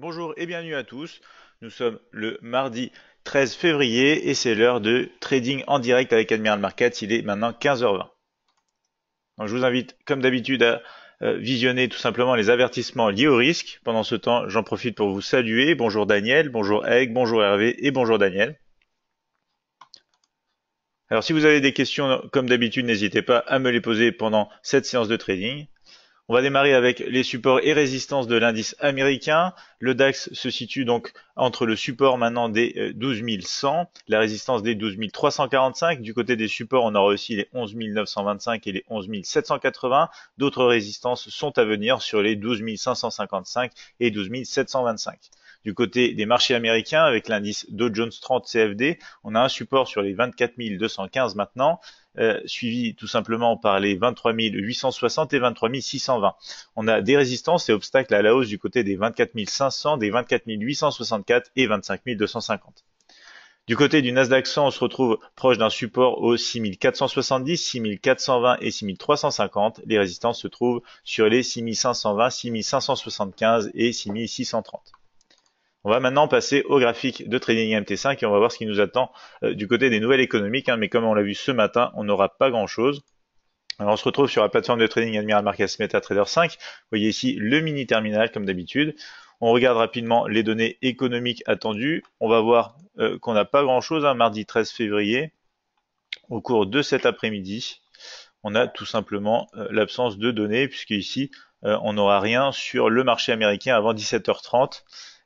Bonjour et bienvenue à tous. Nous sommes le mardi 13 février et c'est l'heure de trading en direct avec Admiral Markets. Il est maintenant 15h20. Donc, je vous invite, comme d'habitude, à euh, visionner tout simplement les avertissements liés au risque. Pendant ce temps, j'en profite pour vous saluer. Bonjour Daniel, bonjour Egg, bonjour Hervé et bonjour Daniel. Alors si vous avez des questions, comme d'habitude, n'hésitez pas à me les poser pendant cette séance de trading. On va démarrer avec les supports et résistances de l'indice américain. Le DAX se situe donc entre le support maintenant des 12 euh, 100, la résistance des 12 345. Du côté des supports, on aura aussi les 11 925 et les 11 780. D'autres résistances sont à venir sur les 12 555 et 12 725. Du côté des marchés américains, avec l'indice Dow Jones 30 CFD, on a un support sur les 24 215 maintenant, euh, suivi tout simplement par les 23 860 et 23 620. On a des résistances et obstacles à la hausse du côté des 24 500, des 24 864 et 25 250. Du côté du Nasdaq 100, on se retrouve proche d'un support aux 6470, 6420 et 6350. Les résistances se trouvent sur les 6520, 6575 et 6630. On va maintenant passer au graphique de trading MT5 et on va voir ce qui nous attend euh, du côté des nouvelles économiques. Hein. mais comme on l'a vu ce matin, on n'aura pas grand-chose. Alors on se retrouve sur la plateforme de trading Admiral Markets MetaTrader 5. Vous voyez ici le mini terminal comme d'habitude. On regarde rapidement les données économiques attendues. On va voir euh, qu'on n'a pas grand-chose hein, mardi 13 février. Au cours de cet après-midi, on a tout simplement euh, l'absence de données puisque ici on n'aura rien sur le marché américain avant 17h30.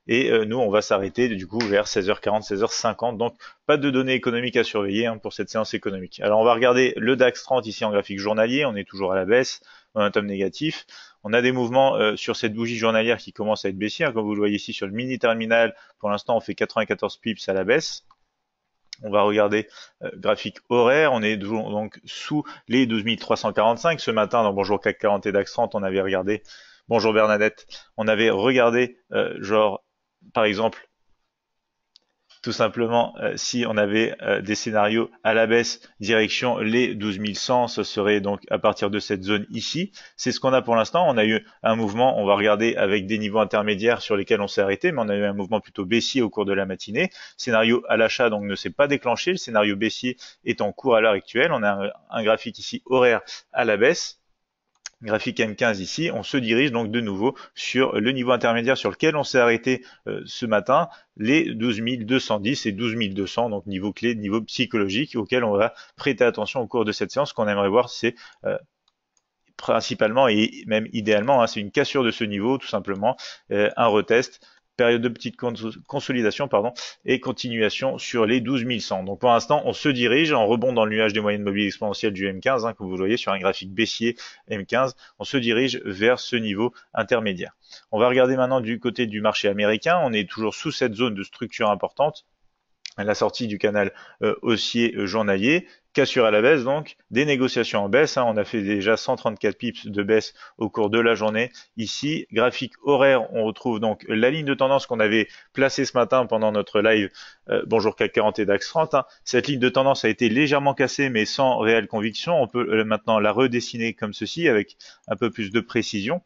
Et euh, nous, on va s'arrêter du coup vers 16h40, 16h50. Donc, pas de données économiques à surveiller hein, pour cette séance économique. Alors, on va regarder le DAX 30 ici en graphique journalier. On est toujours à la baisse, momentum négatif. On a des mouvements euh, sur cette bougie journalière qui commencent à être baissiers. Hein, comme vous le voyez ici sur le mini terminal, pour l'instant, on fait 94 pips à la baisse. On va regarder euh, graphique horaire. On est donc sous les 12 345. Ce matin, dans Bonjour CAC 40 et DAX 30, on avait regardé Bonjour Bernadette. On avait regardé genre par exemple, tout simplement, euh, si on avait euh, des scénarios à la baisse direction les 12100, ce serait donc à partir de cette zone ici. C'est ce qu'on a pour l'instant. On a eu un mouvement, on va regarder avec des niveaux intermédiaires sur lesquels on s'est arrêté, mais on a eu un mouvement plutôt baissier au cours de la matinée. Scénario à l'achat donc ne s'est pas déclenché. Le scénario baissier est en cours à l'heure actuelle. On a un graphique ici horaire à la baisse graphique M15 ici, on se dirige donc de nouveau sur le niveau intermédiaire sur lequel on s'est arrêté euh, ce matin, les 12210 et 12200, donc niveau clé, niveau psychologique auquel on va prêter attention au cours de cette séance. Ce qu'on aimerait voir, c'est euh, principalement et même idéalement, hein, c'est une cassure de ce niveau, tout simplement, euh, un retest période de petite consolidation pardon, et continuation sur les 12 100. Donc pour l'instant, on se dirige en rebond dans le nuage des moyennes mobiles exponentielles du M15, hein, comme vous voyez sur un graphique baissier M15, on se dirige vers ce niveau intermédiaire. On va regarder maintenant du côté du marché américain, on est toujours sous cette zone de structure importante, la sortie du canal euh, haussier euh, journalier, cassure à la baisse donc, des négociations en baisse, hein. on a fait déjà 134 pips de baisse au cours de la journée. Ici, graphique horaire, on retrouve donc la ligne de tendance qu'on avait placée ce matin pendant notre live euh, Bonjour CAC 40 et DAX 30. Hein. Cette ligne de tendance a été légèrement cassée mais sans réelle conviction. On peut euh, maintenant la redessiner comme ceci avec un peu plus de précision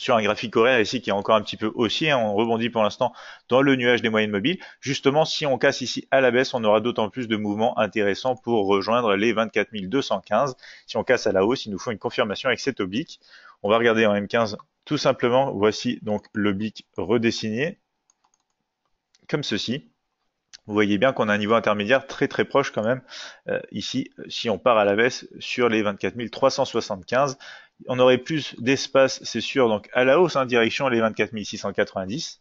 sur un graphique horaire ici qui est encore un petit peu haussier, hein, on rebondit pour l'instant dans le nuage des moyennes mobiles. Justement, si on casse ici à la baisse, on aura d'autant plus de mouvements intéressants pour rejoindre les 24 215. Si on casse à la hausse, il nous faut une confirmation avec cet oblique. On va regarder en M15 tout simplement. Voici donc l'oblique redessiné comme ceci. Vous voyez bien qu'on a un niveau intermédiaire très très proche quand même euh, ici si on part à la baisse sur les 24 375 on aurait plus d'espace, c'est sûr, donc à la hausse, en hein, direction les 24 690.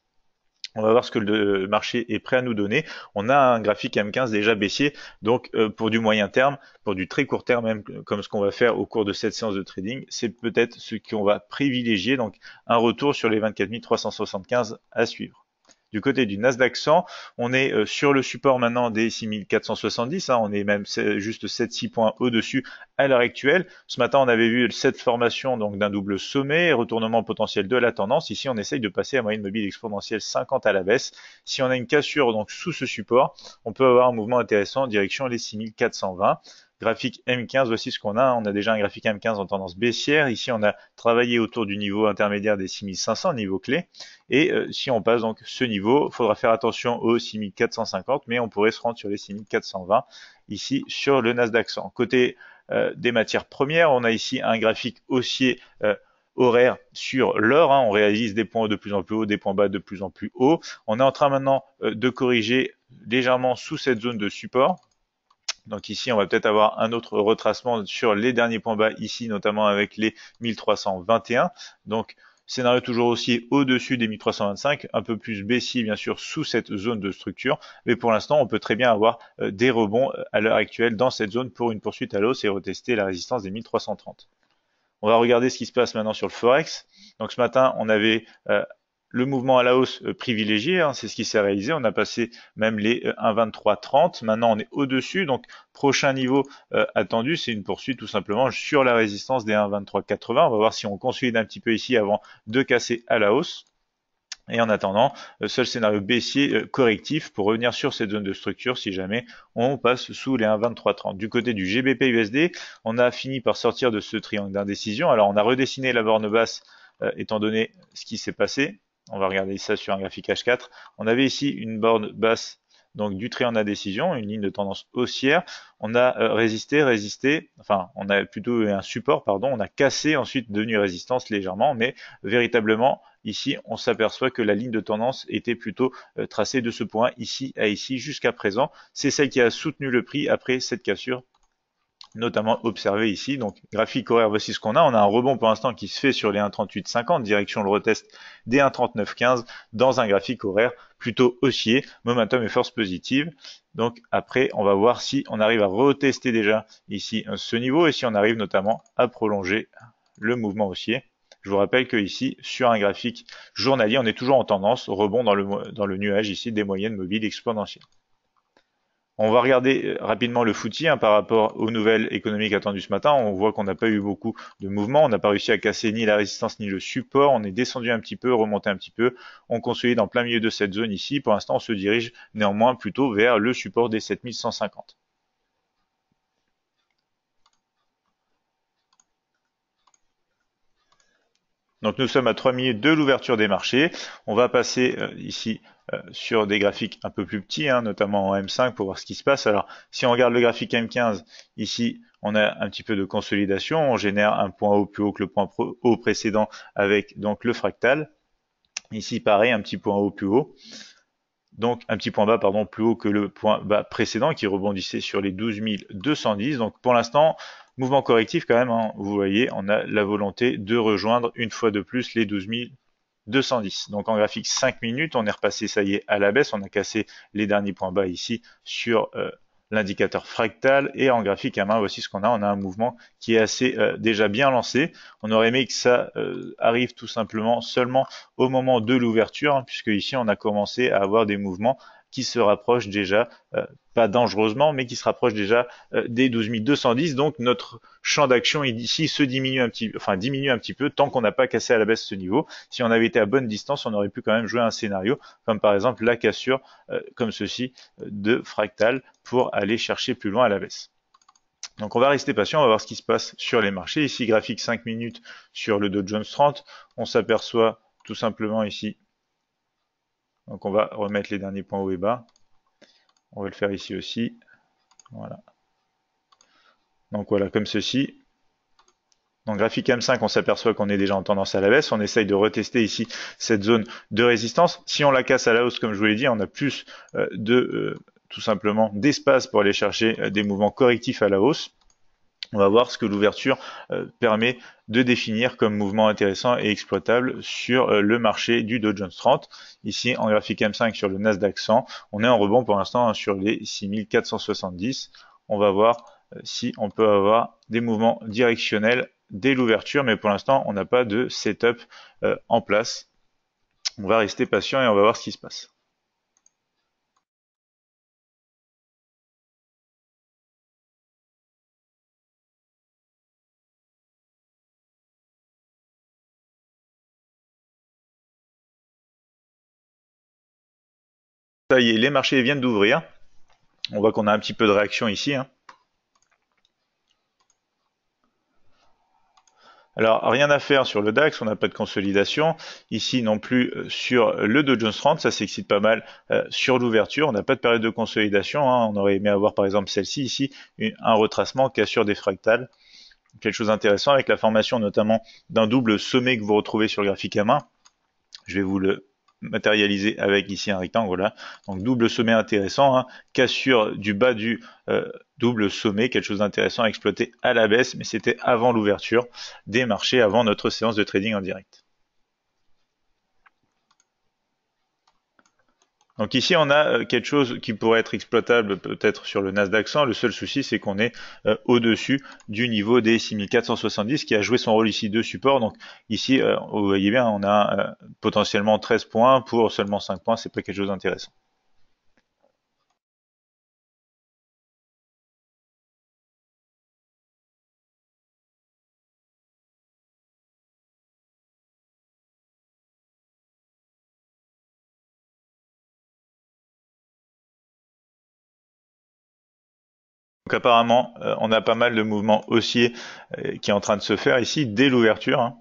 On va voir ce que le marché est prêt à nous donner. On a un graphique M15 déjà baissier, donc euh, pour du moyen terme, pour du très court terme, même comme ce qu'on va faire au cours de cette séance de trading, c'est peut-être ce qu'on va privilégier, donc un retour sur les 24 375 à suivre. Du côté du Nasdaq 100, on est euh, sur le support maintenant des 6470, hein, on est même juste 7-6 points au-dessus à l'heure actuelle. Ce matin, on avait vu cette formation donc d'un double sommet, retournement potentiel de la tendance. Ici, on essaye de passer à moyenne mobile exponentielle 50 à la baisse. Si on a une cassure donc sous ce support, on peut avoir un mouvement intéressant en direction les 6420. Graphique M15, voici ce qu'on a. On a déjà un graphique M15 en tendance baissière. Ici, on a travaillé autour du niveau intermédiaire des 6500, niveau clé. Et euh, si on passe donc ce niveau, il faudra faire attention aux 6450, mais on pourrait se rendre sur les 6420 ici sur le Nasdaq 100. Côté euh, des matières premières, on a ici un graphique haussier euh, horaire sur l'or. Hein. on réalise des points de plus en plus hauts, des points bas de plus en plus hauts. On est en train maintenant de corriger légèrement sous cette zone de support. Donc ici, on va peut-être avoir un autre retracement sur les derniers points bas ici, notamment avec les 1321. Donc scénario toujours aussi au-dessus des 1325, un peu plus baissier bien sûr sous cette zone de structure, mais pour l'instant on peut très bien avoir euh, des rebonds euh, à l'heure actuelle dans cette zone pour une poursuite à l'hausse et retester la résistance des 1330. On va regarder ce qui se passe maintenant sur le Forex. Donc ce matin on avait euh, le mouvement à la hausse euh, privilégié, hein, c'est ce qui s'est réalisé. On a passé même les 1,2330. Euh, Maintenant, on est au-dessus. Donc, prochain niveau euh, attendu, c'est une poursuite tout simplement sur la résistance des 1,2380. On va voir si on consolide un petit peu ici avant de casser à la hausse. Et en attendant, seul scénario baissier correctif pour revenir sur cette zone de structure si jamais on passe sous les 1,2330. Du côté du GBP USD, on a fini par sortir de ce triangle d'indécision. Alors on a redessiné la borne basse étant donné ce qui s'est passé. On va regarder ça sur un graphique H4. On avait ici une borne basse donc du triangle d'indécision, une ligne de tendance haussière. On a euh, résisté, résisté, enfin on a plutôt un support, pardon, on a cassé ensuite devenu résistance légèrement, mais véritablement ici on s'aperçoit que la ligne de tendance était plutôt euh, tracée de ce point ici à ici jusqu'à présent. C'est celle qui a soutenu le prix après cette cassure notamment observé ici. Donc graphique horaire, voici ce qu'on a. On a un rebond pour l'instant qui se fait sur les 1,3850, direction le retest des 1,3915 dans un graphique horaire plutôt haussier, momentum et force positive. Donc après, on va voir si on arrive à retester déjà ici ce niveau et si on arrive notamment à prolonger le mouvement haussier. Je vous rappelle que ici, sur un graphique journalier, on est toujours en tendance, rebond dans le, dans le nuage ici des moyennes mobiles exponentielles. On va regarder euh, rapidement le footy hein, par rapport aux nouvelles économiques attendues ce matin. On voit qu'on n'a pas eu beaucoup de mouvements. On n'a pas réussi à casser ni la résistance ni le support. On est descendu un petit peu, remonté un petit peu. On consolide en plein milieu de cette zone ici. Pour l'instant, on se dirige néanmoins plutôt vers le support des 7150. Donc nous sommes à 3 minutes de l'ouverture des marchés. On va passer euh, ici sur des graphiques un peu plus petits, hein, notamment en M5 pour voir ce qui se passe. Alors si on regarde le graphique M15, ici on a un petit peu de consolidation, on génère un point haut plus haut que le point haut précédent avec donc le fractal. Ici pareil, un petit point haut plus haut. Donc un petit point bas pardon plus haut que le point bas précédent qui rebondissait sur les 12 210. Donc pour l'instant, Mouvement correctif quand même, hein. vous voyez, on a la volonté de rejoindre une fois de plus les 12 210. Donc en graphique 5 minutes, on est repassé, ça y est, à la baisse, on a cassé les derniers points bas ici sur euh, l'indicateur fractal et en graphique à main, voici ce qu'on a, on a un mouvement qui est assez euh, déjà bien lancé. On aurait aimé que ça euh, arrive tout simplement seulement au moment de l'ouverture, hein, puisque ici on a commencé à avoir des mouvements qui se rapproche déjà, euh, pas dangereusement, mais qui se rapproche déjà euh, des 12 210. Donc notre champ d'action ici se diminue un petit, enfin diminue un petit peu tant qu'on n'a pas cassé à la baisse ce niveau. Si on avait été à bonne distance, on aurait pu quand même jouer un scénario comme par exemple la cassure euh, comme ceci de fractal pour aller chercher plus loin à la baisse. Donc on va rester patient, on va voir ce qui se passe sur les marchés. Ici, graphique 5 minutes sur le Dow Jones 30. On s'aperçoit tout simplement ici donc on va remettre les derniers points haut et bas. On va le faire ici aussi. Voilà. Donc voilà, comme ceci. Donc graphique M5, on s'aperçoit qu'on est déjà en tendance à la baisse. On essaye de retester ici cette zone de résistance. Si on la casse à la hausse, comme je vous l'ai dit, on a plus euh, de euh, tout simplement d'espace pour aller chercher euh, des mouvements correctifs à la hausse on va voir ce que l'ouverture euh, permet de définir comme mouvement intéressant et exploitable sur euh, le marché du Dow Jones 30. Ici, en graphique M5 sur le Nasdaq 100, on est en rebond pour l'instant hein, sur les 6470. On va voir euh, si on peut avoir des mouvements directionnels dès l'ouverture, mais pour l'instant, on n'a pas de setup en place. On va rester patient et on va voir ce qui se passe. Ça y est, les marchés viennent d'ouvrir. On voit qu'on a un petit peu de réaction ici. Hein. Alors, rien à faire sur le DAX, on n'a pas de consolidation. Ici non plus euh, sur le Dow Jones 30, ça s'excite pas mal euh, sur l'ouverture. On n'a pas de période de consolidation. Hein. On aurait aimé avoir par exemple celle-ci ici, un retracement, cassure des fractales. Quelque chose d'intéressant avec la formation notamment d'un double sommet que vous retrouvez sur le graphique à main. Je vais vous le matérialisé avec ici un rectangle, voilà. Donc double sommet intéressant, hein. cassure du bas du euh, double sommet, quelque chose d'intéressant à exploiter à la baisse, mais c'était avant l'ouverture des marchés, avant notre séance de trading en direct. Donc ici, on a euh, quelque chose qui pourrait être exploitable peut-être sur le Nasdaq 100. Le seul souci, c'est qu'on est, euh, au-dessus du niveau des 6470 qui a joué son rôle ici de support. Donc ici, euh, vous voyez bien, on a potentiellement 13 points pour seulement 5 points. C'est pas quelque chose d'intéressant. Donc apparemment, euh, on a pas mal de mouvements haussiers euh, qui est en train de se faire ici dès l'ouverture. Hein.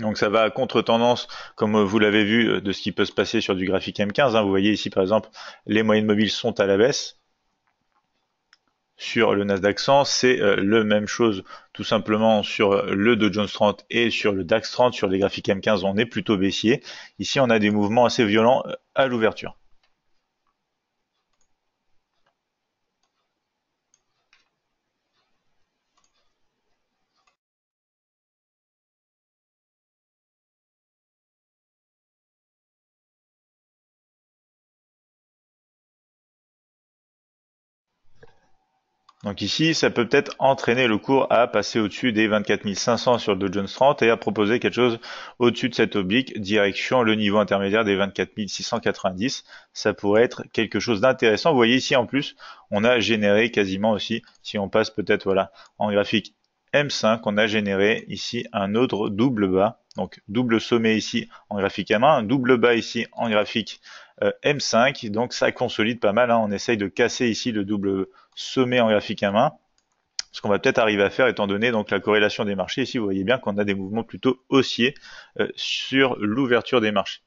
Donc ça va à contre-tendance, comme vous l'avez vu, euh, de ce qui peut se passer sur du graphique M15. Hein. Vous voyez ici par exemple, les moyennes mobiles sont à la baisse. Sur le Nasdaq 100, c'est le même chose tout simplement sur le Dow Jones 30 et sur le DAX 30. Sur les graphiques M15, on est plutôt baissier. Ici, on a des mouvements assez violents à l'ouverture. Donc ici, ça peut peut-être entraîner le cours à passer au-dessus des 24 500 sur le Dow Jones 30 et à proposer quelque chose au-dessus de cette oblique, direction le niveau intermédiaire des 24 690. Ça pourrait être quelque chose d'intéressant. Vous voyez ici en plus, on a généré quasiment aussi, si on passe peut-être voilà en graphique M5, on a généré ici un autre double bas. Donc double sommet ici en graphique M1, un double bas ici en graphique euh, M5. Donc ça consolide pas mal. Hein. On essaye de casser ici le double sommet en graphique à main. Ce qu'on va peut-être arriver à faire étant donné donc la corrélation des marchés. Ici, vous voyez bien qu'on a des mouvements plutôt haussiers euh, sur l'ouverture des marchés.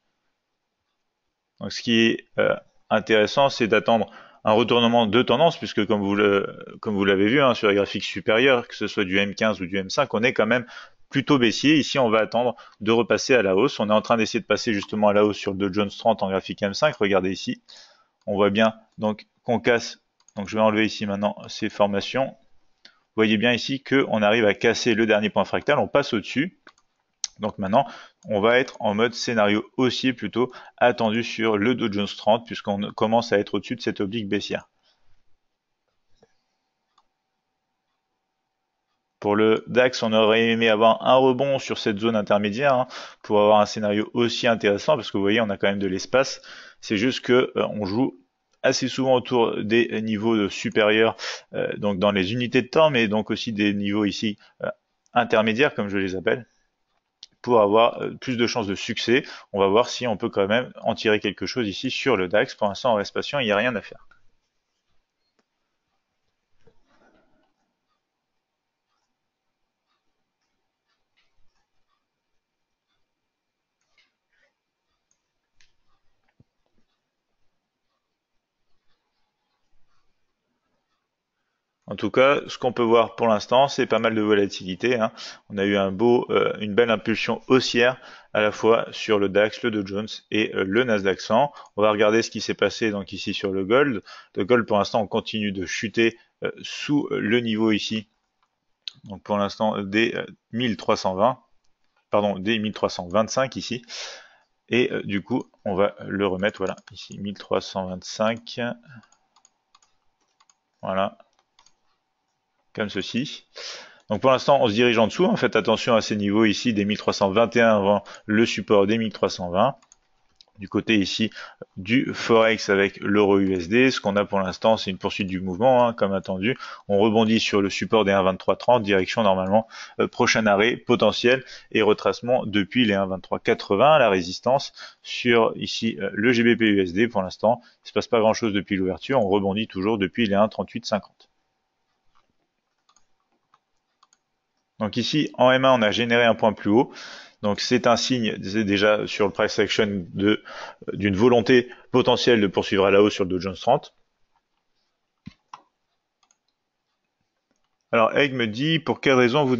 Donc ce qui est euh, intéressant, c'est d'attendre un retournement de tendance, puisque comme vous le, comme vous l'avez vu hein, sur les graphiques supérieurs, que ce soit du M15 ou du M5, on est quand même plutôt baissier. Ici, on va attendre de repasser à la hausse. On est en train d'essayer de passer justement à la hausse sur le Dow Jones 30 en graphique M5. Regardez ici. On voit bien donc qu'on casse donc je vais enlever ici maintenant ces formations. Vous voyez bien ici qu'on arrive à casser le dernier point fractal, on passe au-dessus. Donc maintenant, on va être en mode scénario haussier plutôt attendu sur le Dow Jones 30 puisqu'on commence à être au-dessus de cette oblique baissière. Pour le DAX, on aurait aimé avoir un rebond sur cette zone intermédiaire hein, pour avoir un scénario aussi intéressant parce que vous voyez, on a quand même de l'espace. C'est juste que euh, on joue assez souvent autour des niveaux supérieurs, euh, donc dans les unités de temps, mais donc aussi des niveaux ici euh, intermédiaires, comme je les appelle, pour avoir euh, plus de chances de succès. On va voir si on peut quand même en tirer quelque chose ici sur le DAX. Pour l'instant, on reste patient, il n'y a rien à faire. En tout cas, ce qu'on peut voir pour l'instant, c'est pas mal de volatilité. Hein. On a eu euh, une belle impulsion haussière à la fois sur le DAX, le Dow Jones et euh, le Nasdaq 100. On va regarder ce qui s'est passé donc ici sur le gold. Le gold, pour l'instant, on continue de chuter euh, sous le niveau ici. Donc pour l'instant, des 1320, pardon, des 1325 ici. Et du coup, on va le remettre, voilà, ici 1325. Voilà, comme ceci. Donc pour l'instant, on se dirige en dessous. En fait, attention à ces niveaux ici des 1321 avant le support des 1320. Du côté ici du Forex avec l'euro USD, ce qu'on a pour l'instant, c'est une poursuite du mouvement, hein, comme attendu. On rebondit sur le support des 1,2330, direction normalement euh, prochain arrêt potentiel et retracement depuis les 1,2380, la résistance sur ici euh, le GBP USD. Pour l'instant, il se passe pas grand chose depuis l'ouverture. On rebondit toujours depuis les 1,3850. Donc ici, en M1, on a généré un point plus haut. Donc c'est un signe déjà sur le price action d'une volonté potentielle de poursuivre à la hausse sur le Dow Jones 30. Alors Egg me dit pour quelle raison vous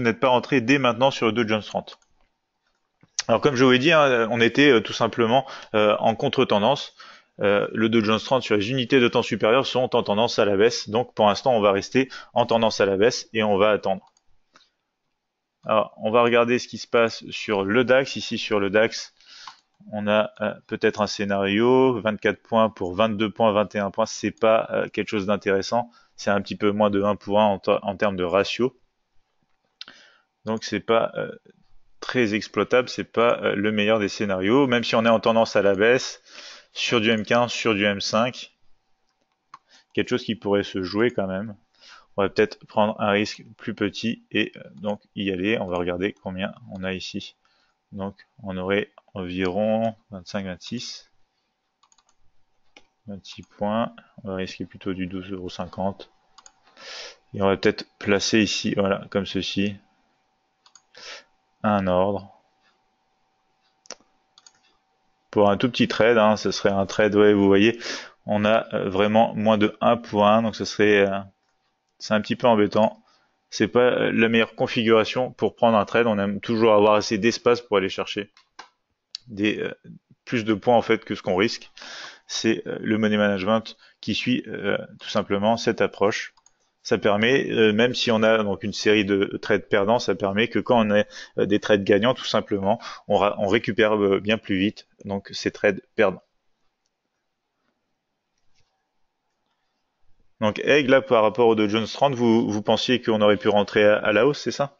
n'êtes pas rentré dès maintenant sur le Dow Jones 30 Alors comme je vous l'ai dit, hein, on était euh, tout simplement euh, en contre-tendance. Euh, le Dow Jones 30 sur les unités de temps supérieures sont en tendance à la baisse. Donc pour l'instant, on va rester en tendance à la baisse et on va attendre. Alors, on va regarder ce qui se passe sur le DAX. Ici, sur le DAX, on a euh, peut-être un scénario 24 points pour 22 points, 21 points. C'est pas euh, quelque chose d'intéressant. C'est un petit peu moins de 1 pour 1 en, termes de ratio. Donc, c'est pas très exploitable. C'est pas le meilleur des scénarios. Même si on est en tendance à la baisse, sur du M15, sur du M5. Quelque chose qui pourrait se jouer quand même. On va peut-être prendre un risque plus petit et euh, donc y aller. On va regarder combien on a ici. Donc on aurait environ 25, 26. 26 points. On va risquer plutôt du 12,50€. Et on va peut-être placer ici, voilà, comme ceci, un ordre pour un tout petit trade, hein, ce serait un trade, ouais, vous voyez, on a euh, vraiment moins de 1 pour 1, donc ce serait, euh, c'est un petit peu embêtant. C'est pas euh, la meilleure configuration pour prendre un trade. On aime toujours avoir assez d'espace pour aller chercher des plus de points en fait que ce qu'on risque. C'est le money management qui suit tout simplement cette approche ça permet, euh, même si on a donc une série de trades perdants, ça permet que quand on a euh, des trades gagnants, tout simplement, on, on récupère euh, bien plus vite donc ces trades perdants. Donc Egg, là, par rapport au de Jones 30, vous, vous pensiez qu'on aurait pu rentrer à la hausse, c'est ça?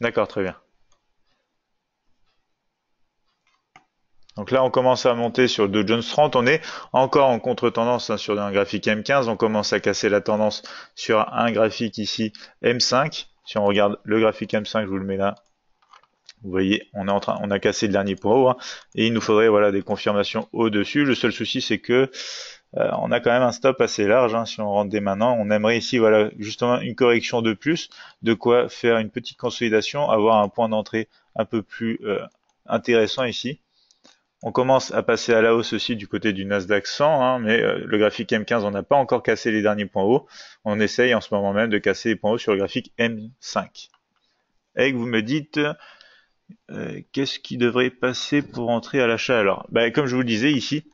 D'accord, très bien. Donc là, on commence à monter sur le Dow Jones 30. On est encore en contre-tendance hein, sur un graphique M15. On commence à casser la tendance sur un graphique ici M5. Si on regarde le graphique M5, je vous le mets là. Vous voyez, on est en train, on a cassé le dernier point haut, hein. et il nous faudrait voilà des confirmations au-dessus. Le seul souci, c'est que euh, on a quand même un stop assez large. Hein, si on rentre dès maintenant, on aimerait ici, voilà, justement une correction de plus, de quoi faire une petite consolidation, avoir un point d'entrée un peu plus euh, intéressant ici. On commence à passer à la hausse aussi du côté du Nasdaq 100, hein, mais euh, le graphique M15, on n'a pas encore cassé les derniers points hauts. On essaye en ce moment même de casser les points hauts sur le graphique M5. Et vous me dites, qu'est-ce qui devrait passer pour entrer à l'achat? Alors ben, Comme je vous le disais ici,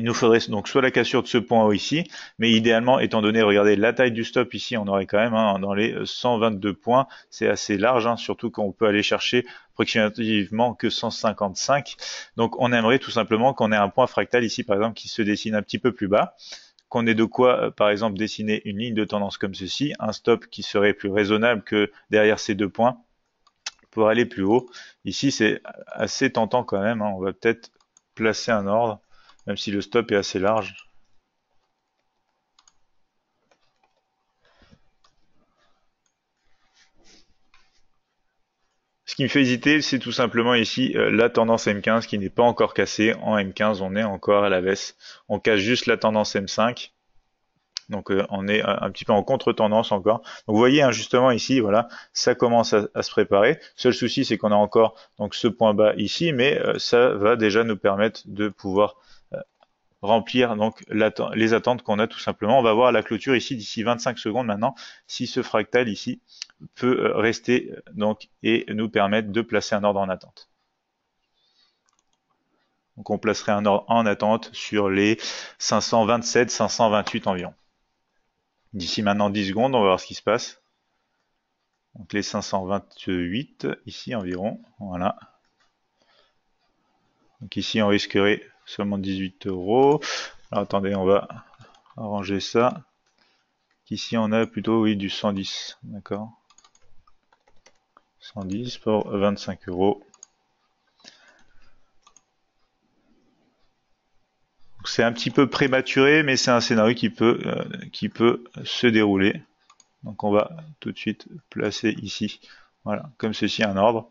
il nous faudrait donc soit la cassure de ce point haut ici, mais idéalement, étant donné, regardez, la taille du stop ici, on aurait quand même hein, dans les 122 points, c'est assez large, hein, surtout qu'on peut aller chercher approximativement que 155. Donc on aimerait tout simplement qu'on ait un point fractal ici, par exemple, qui se dessine un petit peu plus bas qu'on ait de quoi, euh, par exemple, dessiner une ligne de tendance comme ceci, un stop qui serait plus raisonnable que derrière ces deux points pour aller plus haut. Ici, c'est assez tentant quand même. Hein. On va peut-être placer un ordre même si le stop est assez large. Ce qui me fait hésiter, c'est tout simplement ici euh, la tendance M15 qui n'est pas encore cassée. En M15, on est encore à la baisse. On casse juste la tendance M5. Donc euh, on est un petit peu en contre-tendance encore. Donc vous voyez hein, justement ici, voilà, ça commence à, se préparer. Seul souci, c'est qu'on a encore donc ce point bas ici, mais euh, ça va déjà nous permettre de pouvoir remplir donc les attentes qu'on a tout simplement. On va voir la clôture ici d'ici 25 secondes maintenant si ce fractal ici peut euh, rester euh, donc et nous permettre de placer un ordre en attente. Donc on placerait un ordre en attente sur les 527, 528 environ. D'ici maintenant 10 secondes, on va voir ce qui se passe. Donc les 528 ici environ, voilà. Donc ici on risquerait seulement 18 euros. Alors attendez, on va arranger ça. Ici on a plutôt oui du 110, d'accord 110 pour 25 euros. C'est un petit peu prématuré, mais c'est un scénario qui peut, euh, qui peut se dérouler. Donc on va tout de suite placer ici. Voilà, comme ceci un ordre.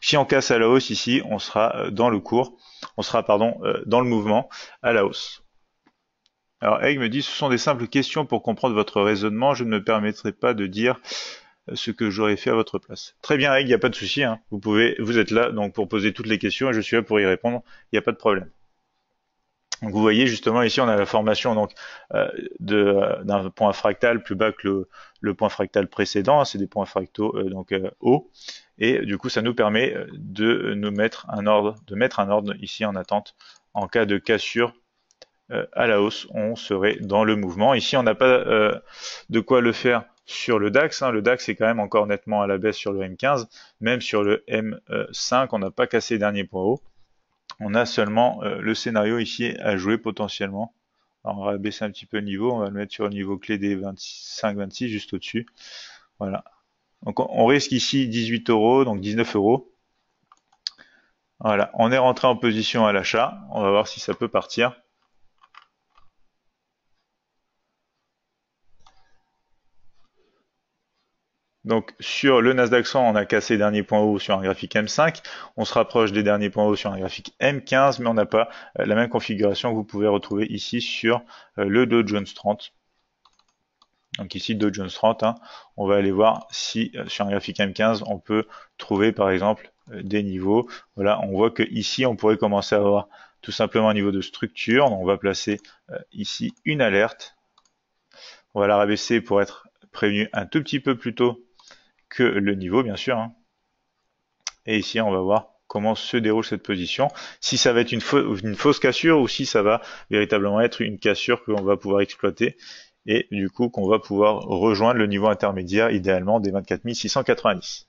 Si on casse à la hausse ici, on sera euh, dans le cours, on sera pardon euh, dans le mouvement à la hausse. Alors Egg me dit ce sont des simples questions pour comprendre votre raisonnement, je ne me permettrai pas de dire ce que j'aurais fait à votre place. Très bien Egg, il n'y a pas de souci, hein. vous pouvez, vous êtes là donc pour poser toutes les questions et je suis là pour y répondre, il n'y a pas de problème. Donc vous voyez justement ici on a la formation donc euh, d'un point fractal plus bas que le, point fractal précédent, c'est des points fractaux euh, donc euh, hauts et du coup ça nous permet de nous mettre un ordre, de mettre un ordre ici en attente en cas de cassure à la hausse, on serait dans le mouvement. Ici on n'a pas de quoi le faire sur le DAX. Hein. Le DAX est quand même encore nettement à la baisse sur le M15, même sur le M5 on n'a pas cassé les derniers points hauts on a seulement euh, le scénario ici à jouer potentiellement. on va baisser un petit peu le niveau, on va le mettre sur le niveau clé des 25-26 juste au-dessus. Voilà. Donc on risque ici 18 euros, donc 19 euros. Voilà, on est rentré en position à l'achat. On va voir si ça peut partir. Donc sur le Nasdaq 100, on a cassé les derniers points hauts sur un graphique M5. On se rapproche des derniers points hauts sur un graphique M15, mais on n'a pas euh, la même configuration que vous pouvez retrouver ici sur euh, le Dow Jones 30. Donc ici Dow Jones 30, hein. on va aller voir si euh, sur un graphique M15 on peut trouver par exemple des niveaux. Voilà, on voit que ici on pourrait commencer à avoir tout simplement un niveau de structure. Donc on va placer ici une alerte. On va la rabaisser pour être prévenu un tout petit peu plus tôt que le niveau, bien sûr. Hein. Et ici, on va voir comment se déroule cette position. Si ça va être une, une fausse cassure ou si ça va véritablement être une cassure que l'on va pouvoir exploiter et du coup qu'on va pouvoir rejoindre le niveau intermédiaire idéalement des 24 690.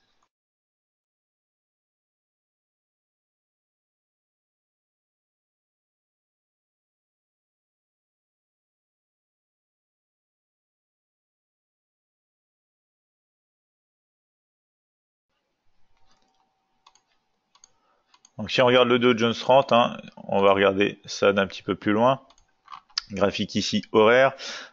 Donc si on regarde le Dow Jones 30, hein, on va regarder ça d'un petit peu plus loin. Graphique ici horaire.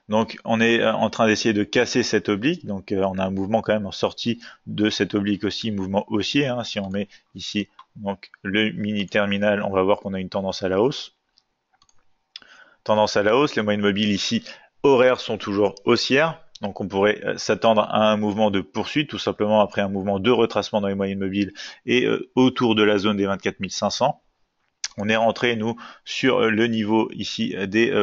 Donc on est euh, en train d'essayer de casser cette oblique. Donc euh, on a un mouvement quand même en sortie de cette oblique aussi, mouvement haussier. Hein. Si on met ici donc le mini terminal, on va voir qu'on a une tendance à la hausse. Tendance à la hausse, les moyennes mobiles ici horaires sont toujours haussières. Donc on pourrait euh, s'attendre à un mouvement de poursuite, tout simplement après un mouvement de retracement dans les moyennes mobiles et euh, autour de la zone des 24 500. On est rentré, nous, sur euh, le niveau ici des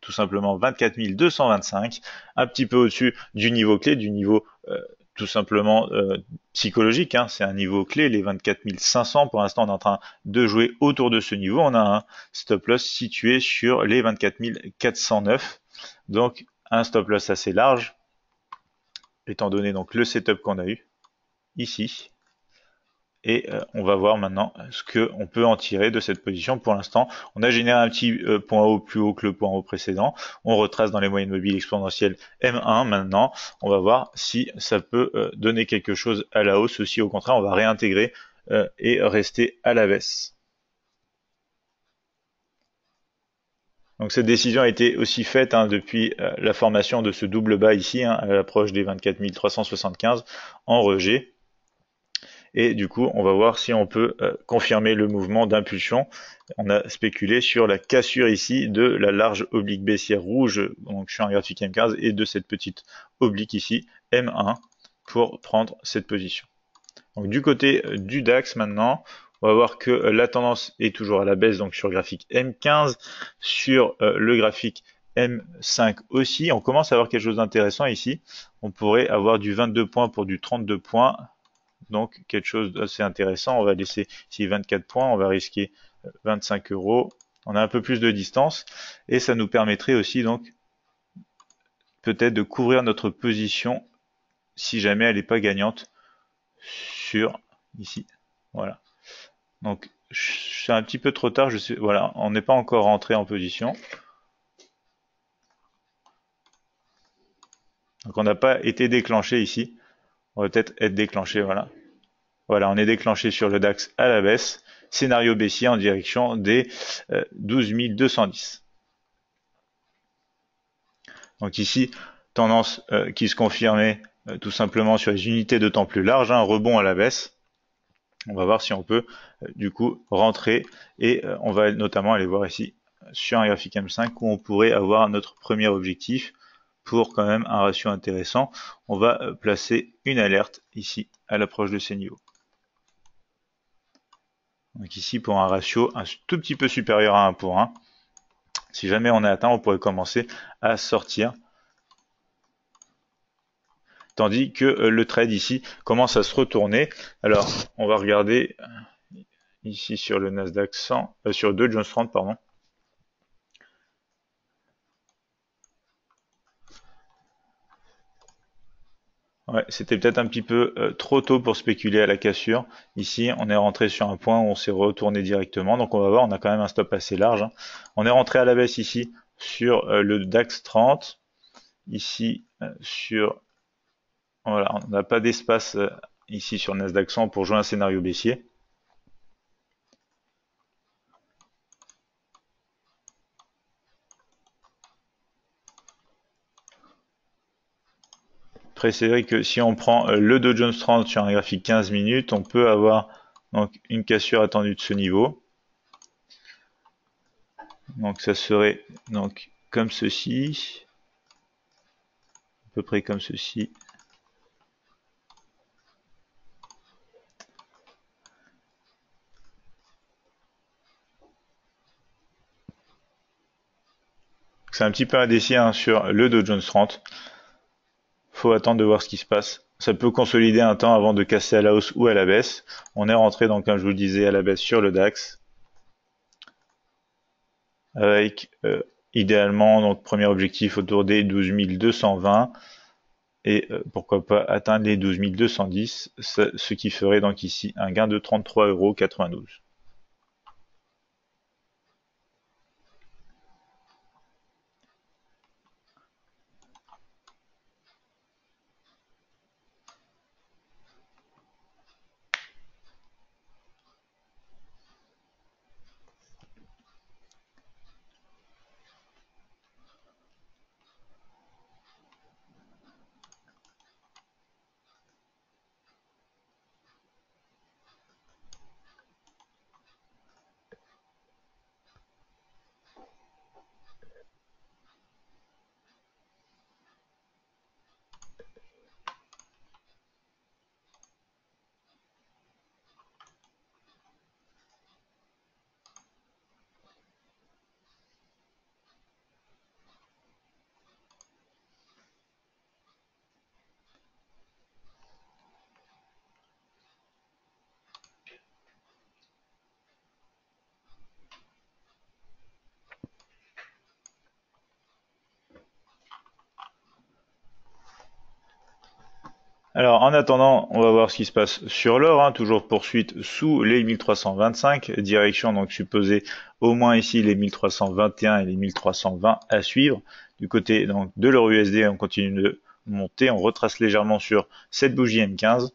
tout simplement 24 225, un petit peu au-dessus du niveau clé, du niveau tout simplement psychologique. Hein. C'est un niveau clé, les 24 500. Pour l'instant, on est en train de jouer autour de ce niveau. On a un stop loss situé sur les 24 409. Donc, un stop loss assez large étant donné donc le setup qu'on a eu ici. Et euh, on va voir maintenant ce qu'on peut en tirer de cette position. Pour l'instant, on a généré un petit euh, point haut plus haut que le point haut précédent. On retrace dans les moyennes mobiles exponentielles M1 maintenant. On va voir si ça peut euh, donner quelque chose à la hausse. Aussi, au contraire, on va réintégrer et rester à la baisse. Donc cette décision a été aussi faite hein, depuis euh, la formation de ce double bas ici, hein, à l'approche des 24 375 en rejet. Et du coup, on va voir si on peut euh, confirmer le mouvement d'impulsion. On a spéculé sur la cassure ici de la large oblique baissière rouge, donc je suis en graphique M15, et de cette petite oblique ici, M1, pour prendre cette position. Donc du côté euh, du DAX maintenant, on va voir que euh, la tendance est toujours à la baisse donc sur graphique M15, sur le graphique M5 aussi. On commence à avoir quelque chose d'intéressant ici. On pourrait avoir du 22 points pour du 32 points. Donc quelque chose d'assez intéressant. On va laisser ici 24 points. On va risquer 25 euh, euros. On a un peu plus de distance. Et ça nous permettrait aussi donc peut-être de couvrir notre position si jamais elle n'est pas gagnante sur ici. Voilà. Donc c'est un petit peu trop tard, je sais, voilà, on n'est pas encore rentré en position. Donc on n'a pas été déclenché ici. On va peut-être être déclenché, voilà. Voilà, on est déclenché sur le DAX à la baisse. Scénario baissier en direction des 12 euh, 210. Donc ici, tendance qui se confirmait tout simplement sur les unités de temps plus larges, un rebond à la baisse. On va voir si on peut du coup rentrer et on va notamment aller voir ici sur un graphique M5 où on pourrait avoir notre premier objectif pour quand même un ratio intéressant. On va euh, placer une alerte ici à l'approche de ces niveaux. Donc ici pour un ratio un tout petit peu supérieur à 1 pour 1. Si jamais on est atteint, on pourrait commencer à sortir. Tandis que euh, le trade ici commence à se retourner. Alors on va regarder euh, ici sur le Nasdaq 100, sur 2 Jones 30 pardon. Ouais, c'était peut-être un petit peu euh, trop tôt pour spéculer à la cassure. Ici, on est rentré sur un point où on s'est retourné directement. Donc on va voir, on a quand même un stop assez large. Hein. On est rentré à la baisse ici sur euh, le DAX 30. Ici, euh, sur... Voilà, on n'a pas d'espace ici sur Nasdaq 100 pour jouer un scénario baissier. Vrai que si on prend euh, le Dow Jones 30 sur un graphique 15 minutes, on peut avoir donc une cassure attendue de ce niveau. Donc ça serait donc comme ceci, à peu près comme ceci. C'est un petit peu indécis hein, sur le Dow Jones 30 faut attendre de voir ce qui se passe. Ça peut consolider un temps avant de casser à la hausse ou à la baisse. On est rentré donc, comme je vous le disais, à la baisse sur le DAX. Avec euh, idéalement, donc premier objectif autour des 12 220 et euh, pourquoi pas atteindre les 12 210, ce qui ferait donc ici un gain de 33,92 euros. Alors en attendant, on va voir ce qui se passe sur l'or, hein. toujours poursuite sous les 1325, direction donc supposée au moins ici les 1321 et les 1320 à suivre. Du côté donc de l'euro USD, on continue de monter, on retrace légèrement sur cette bougie M15.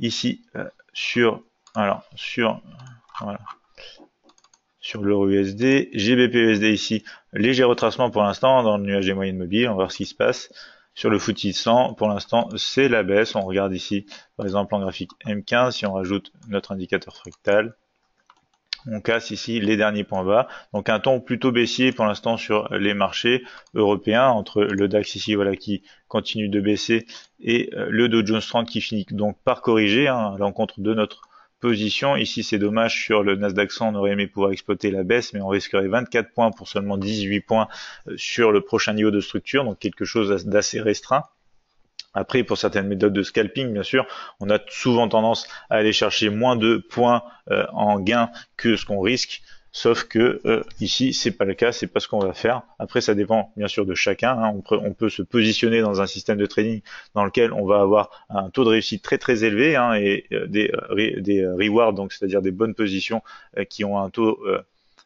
Ici euh, sur alors sur voilà sur l'euro USD, GBP USD ici, léger retracement pour l'instant dans le nuage des moyennes mobiles, on va voir ce qui se passe. Sur le FTSE 100, pour l'instant, c'est la baisse. On regarde ici, par exemple, en graphique M15, si on rajoute notre indicateur fractal, on casse ici les derniers points bas. Donc un ton plutôt baissier pour l'instant sur les marchés européens, entre le DAX ici voilà qui continue de baisser et euh, le Dow Jones 30 qui finit donc par corriger hein, à l'encontre de notre position. Ici, c'est dommage, sur le Nasdaq 100, on aurait aimé pouvoir exploiter la baisse, mais on risquerait 24 points pour seulement 18 points euh, sur le prochain niveau de structure, donc quelque chose d'assez restreint. Après, pour certaines méthodes de scalping, bien sûr, on a souvent tendance à aller chercher moins de points euh, en gain que ce qu'on risque. Sauf que euh, ici, c'est pas le cas, c'est pas ce qu'on va faire. Après, ça dépend bien sûr de chacun. Hein. On, peut, se positionner dans un système de trading dans lequel on va avoir un taux de réussite très très élevé hein, et euh, des, euh, des rewards, donc c'est-à-dire des bonnes positions qui ont un taux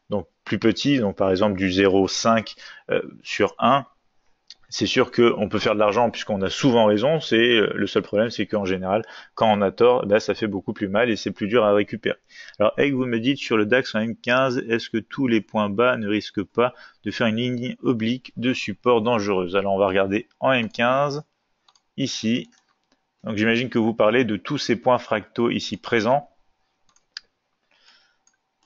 donc plus petit, donc par exemple du 0,5 sur 1 c'est sûr qu'on peut faire de l'argent puisqu'on a souvent raison. C'est euh, le seul problème, c'est qu'en général, quand on a tort, ben, ça fait beaucoup plus mal et c'est plus dur à récupérer. Alors, Egg, vous me dites sur le DAX en M15, est-ce que tous les points bas ne risquent pas de faire une ligne oblique de support dangereuse? Alors, on va regarder en M15 ici. Donc, j'imagine que vous parlez de tous ces points fractaux ici présents.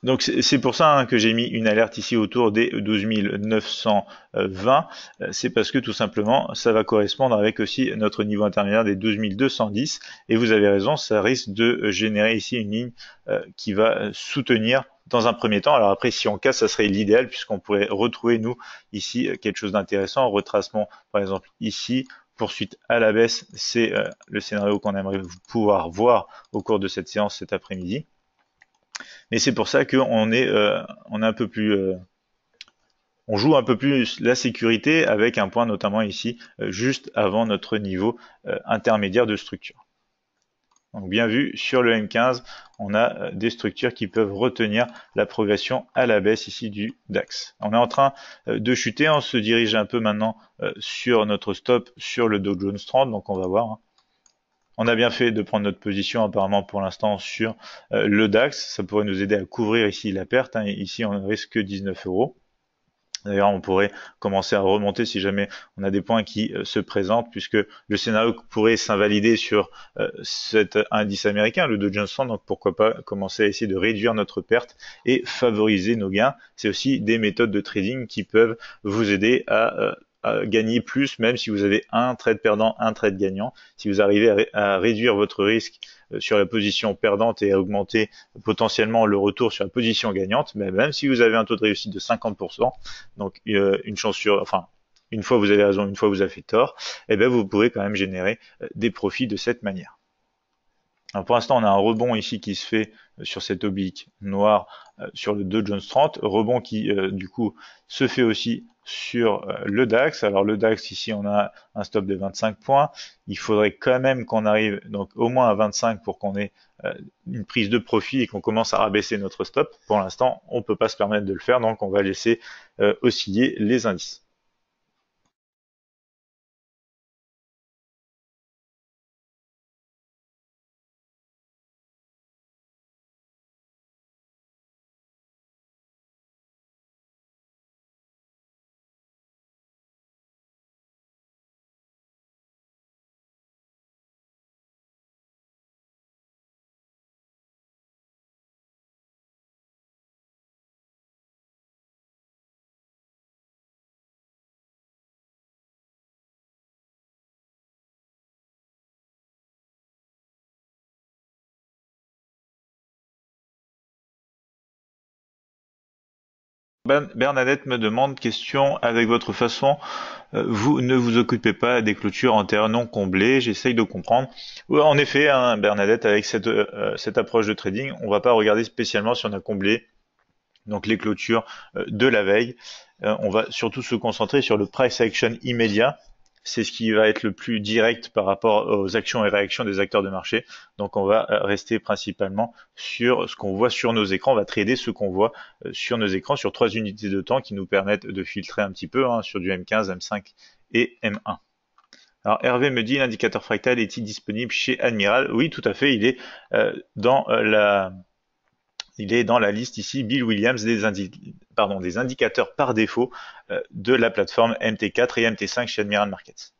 Donc c'est pour ça hein, que j'ai mis une alerte ici autour des 12 920. Euh, c'est parce que tout simplement ça va correspondre avec aussi notre niveau intermédiaire des 12 210. Et vous avez raison, ça risque de générer ici une ligne euh, qui va soutenir dans un premier temps. Alors après, si on casse, ça serait l'idéal puisqu'on pourrait retrouver nous ici quelque chose d'intéressant. Retracement, par exemple ici, poursuite à la baisse, c'est euh, le scénario qu'on aimerait pouvoir voir au cours de cette séance cet après-midi. Mais c'est pour ça qu'on est, euh, on est un peu plus, euh, on joue un peu plus la sécurité avec un point notamment ici, euh, juste avant notre niveau intermédiaire de structure. Donc bien vu, sur le M15, on a des structures qui peuvent retenir la progression à la baisse ici du DAX. On est en train de chuter, on se dirige un peu maintenant sur notre stop sur le Dow Jones 30, donc on va voir. Hein. On a bien fait de prendre notre position apparemment pour l'instant sur euh, le DAX. Ça pourrait nous aider à couvrir ici la perte. Hein. Ici, on risque que 19 euros. D'ailleurs, on pourrait commencer à remonter si jamais on a des points qui euh, se présentent, puisque le scénario pourrait s'invalider sur euh, cet indice américain, le Dow Jones 100. Donc, pourquoi pas commencer à essayer de réduire notre perte et favoriser nos gains. C'est aussi des méthodes de trading qui peuvent vous aider à gagner plus, même si vous avez un trade perdant, un trade gagnant. Si vous arrivez à, réduire votre risque euh, sur la position perdante et à augmenter potentiellement le retour sur la position gagnante, mais même si vous avez un taux de réussite de 50%, donc euh, une chance sur, enfin une fois vous avez raison, une fois vous avez fait tort, eh bien vous pourrez quand même générer euh, des profits de cette manière. Alors pour l'instant, on a un rebond ici qui se fait sur cette oblique noire sur le Dow Jones 30, rebond qui du coup se fait aussi sur euh, le DAX. Alors le DAX ici on a un stop de 25 points. Il faudrait quand même qu'on arrive donc au moins à 25 pour qu'on ait euh, une prise de profit et qu'on commence à rabaisser notre stop. Pour l'instant on peut pas se permettre de le faire donc on va laisser euh, osciller les indices. Bernadette me demande question avec votre façon, euh, vous ne vous occupez pas des clôtures en terre non comblées. J'essaye de comprendre. En effet, hein, Bernadette, avec cette, euh, cette approche de trading, on va pas regarder spécialement si on a comblé donc les clôtures euh, de la veille. on va surtout se concentrer sur le price action immédiat c'est ce qui va être le plus direct par rapport aux actions et réactions des acteurs de marché. Donc on va euh, rester principalement sur ce qu'on voit sur nos écrans. On va trader ce qu'on voit euh, sur nos écrans sur trois unités de temps qui nous permettent de filtrer un petit peu hein, sur du M15, M5 et M1. Alors Hervé me dit l'indicateur fractal est-il disponible chez Admiral? Oui, tout à fait. Il est euh, dans la il est dans la liste ici Bill Williams des, indicateurs par défaut euh, de la plateforme MT4 et MT5 chez Admiral Markets.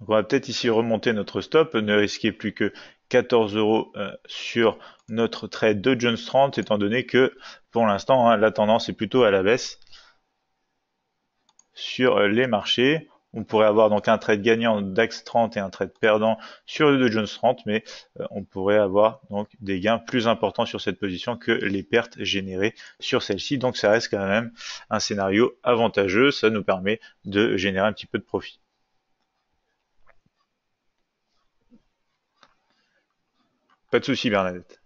on va peut-être ici remonter notre stop, ne risquer plus que 14 euros euh, sur notre trade de Jones 30, étant donné que pour l'instant, hein, la tendance est plutôt à la baisse sur euh, les marchés. On pourrait avoir donc un trade gagnant DAX 30 et un trade perdant sur le Dow Jones 30, mais euh, on pourrait avoir donc des gains plus importants sur cette position que les pertes générées sur celle-ci. Donc ça reste quand même un scénario avantageux. Ça nous permet de générer un petit peu de profit. Pas de souci Bernadette.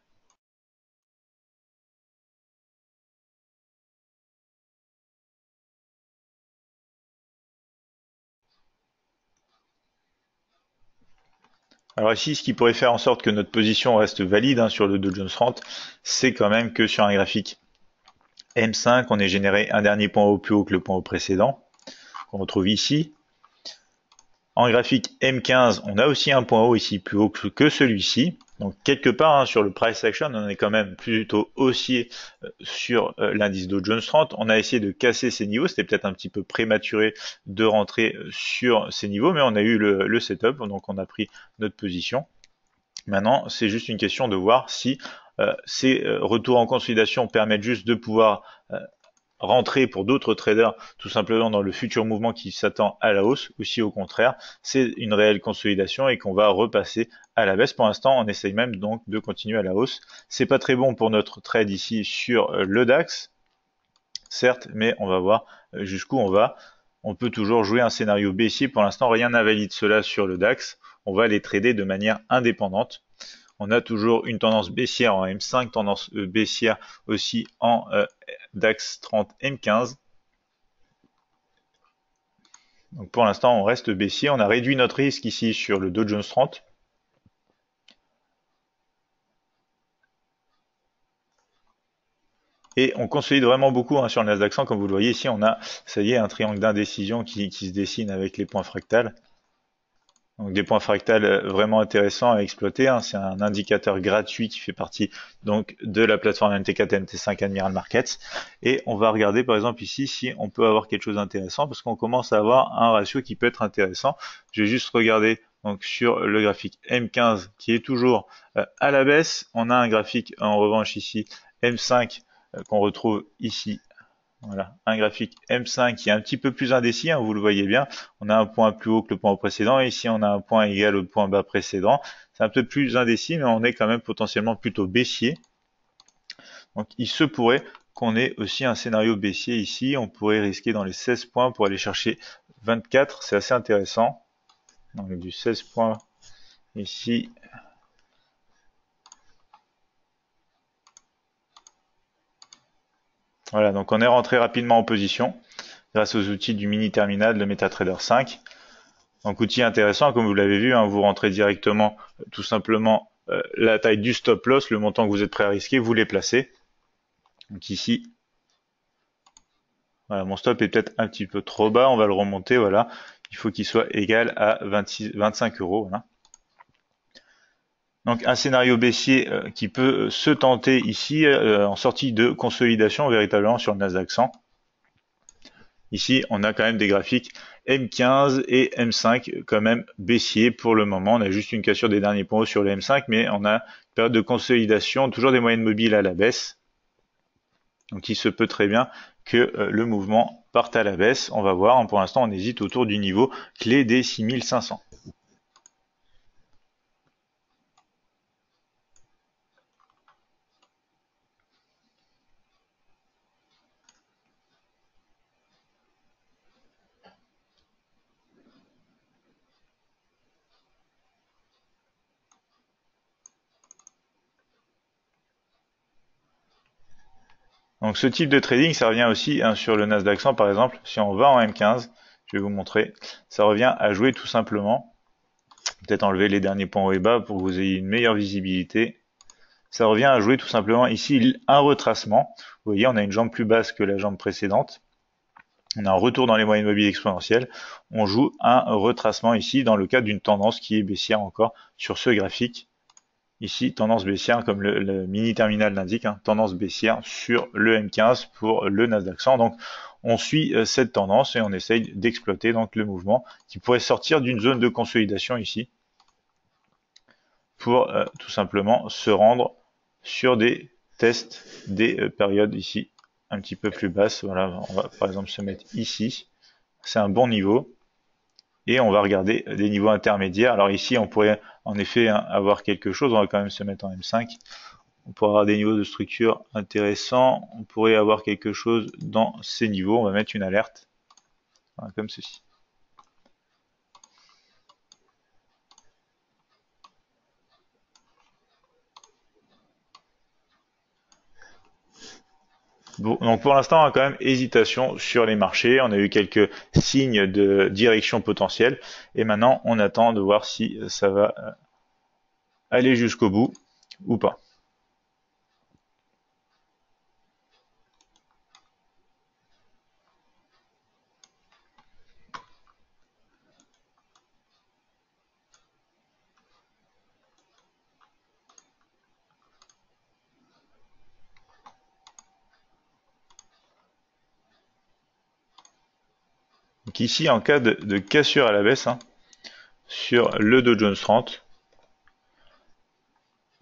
Alors ici, ce qui pourrait faire en sorte que notre position reste valide hein, sur le Dow Jones 30, c'est quand même que sur un graphique M5, on ait généré un dernier point haut plus haut que le point haut précédent, qu'on retrouve ici. En graphique M15, on a aussi un point haut ici plus haut que celui-ci. Donc quelque part hein, sur le price action, on est quand même plutôt haussier euh, sur euh, l'indice Dow Jones 30. On a essayé de casser ces niveaux, c'était peut-être un petit peu prématuré de rentrer euh, sur ces niveaux, mais on a eu le, setup, donc on a pris notre position. Maintenant, c'est juste une question de voir si ces retours en consolidation permettent juste de pouvoir rentrer pour d'autres traders tout simplement dans le futur mouvement qui s'attend à la hausse ou si au contraire c'est une réelle consolidation et qu'on va repasser à la baisse. Pour l'instant on essaye même donc de continuer à la hausse. C'est pas très bon pour notre trade ici sur euh, le DAX certes mais on va voir euh, jusqu'où on va. On peut toujours jouer un scénario baissier. Pour l'instant rien n'invalide cela sur le DAX. On va les trader de manière indépendante on a toujours une tendance baissière en M5, tendance euh, baissière aussi en euh, DAX 30 M15. Donc pour l'instant, on reste baissier. On a réduit notre risque ici sur le Dow Jones 30. Et on consolide vraiment beaucoup hein, sur le Nasdaq 100. Comme vous le voyez ici, on a, ça un triangle d'indécision qui, qui se dessine avec les points fractales. Donc des points fractales euh, vraiment intéressants à exploiter. Hein. C'est un indicateur gratuit qui fait partie donc de la plateforme MT4 MT5 Admiral Markets. Et on va regarder par exemple ici si on peut avoir quelque chose d'intéressant parce qu'on commence à avoir un ratio qui peut être intéressant. Je vais juste regarder donc sur le graphique M15 qui est toujours euh, à la baisse. On a un graphique en revanche ici M5 euh, qu'on retrouve ici voilà, un graphique M5 qui est un petit peu plus indécis, hein, vous le voyez bien. On a un point plus haut que le point précédent, et ici on a un point égal au point bas précédent. C'est un peu plus indécis, mais on est quand même potentiellement plutôt baissier. Donc il se pourrait qu'on ait aussi un scénario baissier ici. On pourrait risquer dans les 16 points pour aller chercher 24. C'est assez intéressant. Donc du 16 points ici Voilà, donc on est rentré rapidement en position grâce aux outils du mini terminal, le MetaTrader 5. Donc outil intéressant, comme vous l'avez vu, hein, vous rentrez directement tout simplement euh, la taille du stop loss, le montant que vous êtes prêt à risquer, vous les placez. Donc ici, voilà, mon stop est peut-être un petit peu trop bas, on va le remonter, voilà. Il faut qu'il soit égal à 26, 25 euros. Voilà. Donc un scénario baissier euh, qui peut euh, se tenter ici euh, en sortie de consolidation véritablement sur le Nasdaq 100. Ici, on a quand même des graphiques M15 et M5 quand même baissiers pour le moment. On a juste une cassure des derniers points sur le M5, mais on a une période de consolidation, toujours des moyennes mobiles à la baisse. Donc il se peut très bien que le mouvement parte à la baisse. On va voir. Pour l'instant, on hésite autour du niveau clé des 6500. Donc ce type de trading, ça revient aussi hein, sur le Nasdaq 100 par exemple. Si on va en M15, je vais vous montrer, ça revient à jouer tout simplement. Peut-être enlever les derniers points haut et bas pour que vous ayez une meilleure visibilité. Ça revient à jouer tout simplement ici un retracement. Vous voyez, on a une jambe plus basse que la jambe précédente. On a un retour dans les moyennes mobiles exponentielles. On joue un retracement ici dans le cadre d'une tendance qui est baissière encore sur ce graphique. Ici, tendance baissière, comme le, mini terminal l'indique, hein, tendance baissière sur le M15 pour le Nasdaq 100. Donc, on suit euh, cette tendance et on essaye d'exploiter donc le mouvement qui pourrait sortir d'une zone de consolidation ici pour euh, tout simplement se rendre sur des tests des euh, périodes ici un petit peu plus basses. Voilà, on va par exemple se mettre ici. C'est un bon niveau et on va regarder des niveaux intermédiaires. Alors ici, on pourrait en effet hein, avoir quelque chose, on va quand même se mettre en M5. On pourrait avoir des niveaux de structure intéressants, on pourrait avoir quelque chose dans ces niveaux, on va mettre une alerte, comme ceci. Donc pour l'instant, on a quand même hésitation sur les marchés. On a eu quelques signes de direction potentielle. Et maintenant, on attend de voir si ça va euh, aller jusqu'au bout ou pas. Donc ici, en cas de, cassure à la baisse, hein, sur le Dow Jones 30,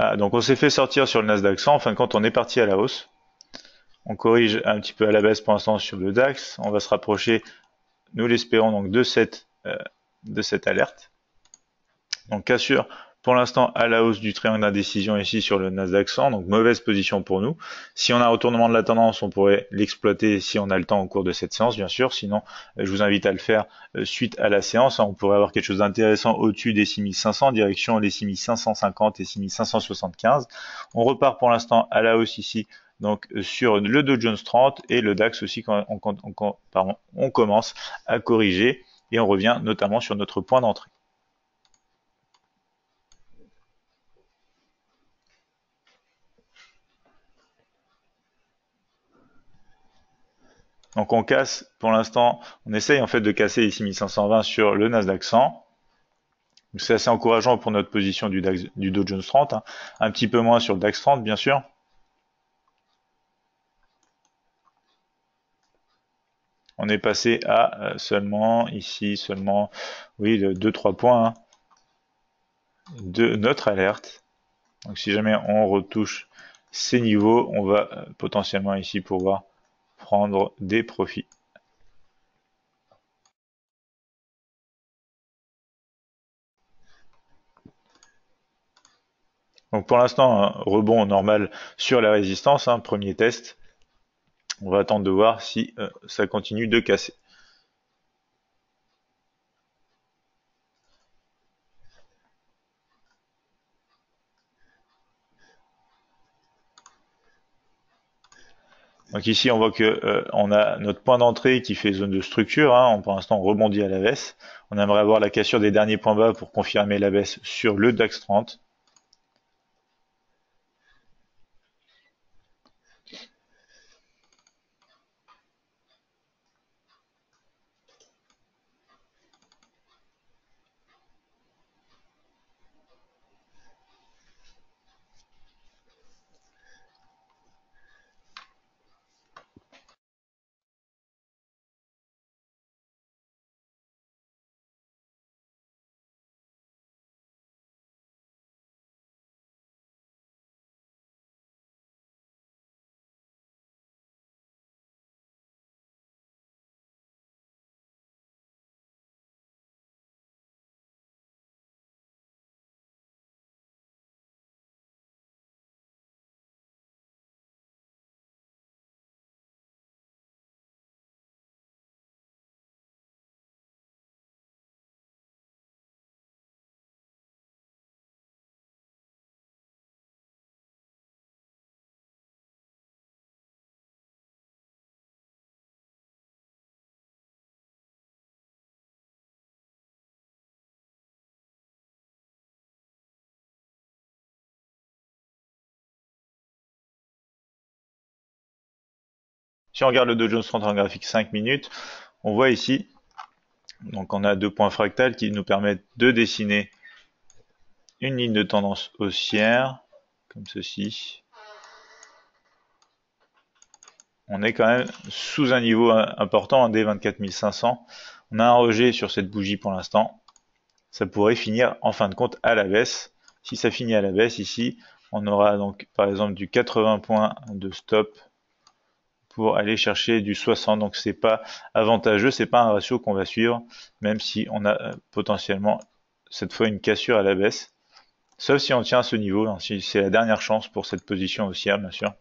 ah, donc on s'est fait sortir sur le Nasdaq 100, enfin quand on est parti à la hausse. On corrige un petit peu à la baisse pour l'instant sur le DAX. On va se rapprocher, nous l'espérons, donc de cette, euh, de cette alerte. Donc cassure pour l'instant à la hausse du triangle d'indécision ici sur le Nasdaq 100, donc mauvaise position pour nous. Si on a un retournement de la tendance, on pourrait l'exploiter si on a le temps au cours de cette séance, bien sûr. Sinon, euh, je vous invite à le faire euh, suite à la séance. On pourrait avoir quelque chose d'intéressant au-dessus des 6500, direction les 6550 et 6575. On repart pour l'instant à la hausse ici donc euh, sur le Dow Jones 30 et le DAX aussi quand on commence à corriger et on revient notamment sur notre point d'entrée. Donc on casse, pour l'instant, on essaye en fait de casser les 6520 sur le Nasdaq 100. C'est assez encourageant pour notre position du, du Dow Jones 30, hein. un petit peu moins sur le DAX 30 bien sûr. On est passé à euh, seulement, ici, seulement, oui, 2-3 points hein, de notre alerte. Donc si jamais on retouche ces niveaux, on va euh, potentiellement ici pouvoir des profits. Donc pour l'instant, un rebond normal sur la résistance, hein, premier test. On va attendre de voir si euh, ça continue de casser. Donc ici, on voit que euh, on a notre point d'entrée qui fait zone de structure. Hein. pour l'instant, on rebondit à la baisse. On aimerait avoir la cassure des derniers points bas pour confirmer la baisse sur le DAX 30. Si on regarde le Dow Jones 30 en graphique 5 minutes, on voit ici, donc on a deux points fractales qui nous permettent de dessiner une ligne de tendance haussière, comme ceci. On est quand même sous un niveau important, des 24500. On a un rejet sur cette bougie pour l'instant. Ça pourrait finir en fin de compte à la baisse. Si ça finit à la baisse ici, on aura donc par exemple du 80 points de stop pour aller chercher du 60. Donc c'est pas avantageux, c'est pas un ratio qu'on va suivre, même si on a euh, potentiellement cette fois une cassure à la baisse. Sauf si on tient à ce niveau, hein, si c'est la dernière chance pour cette position haussière, bien sûr.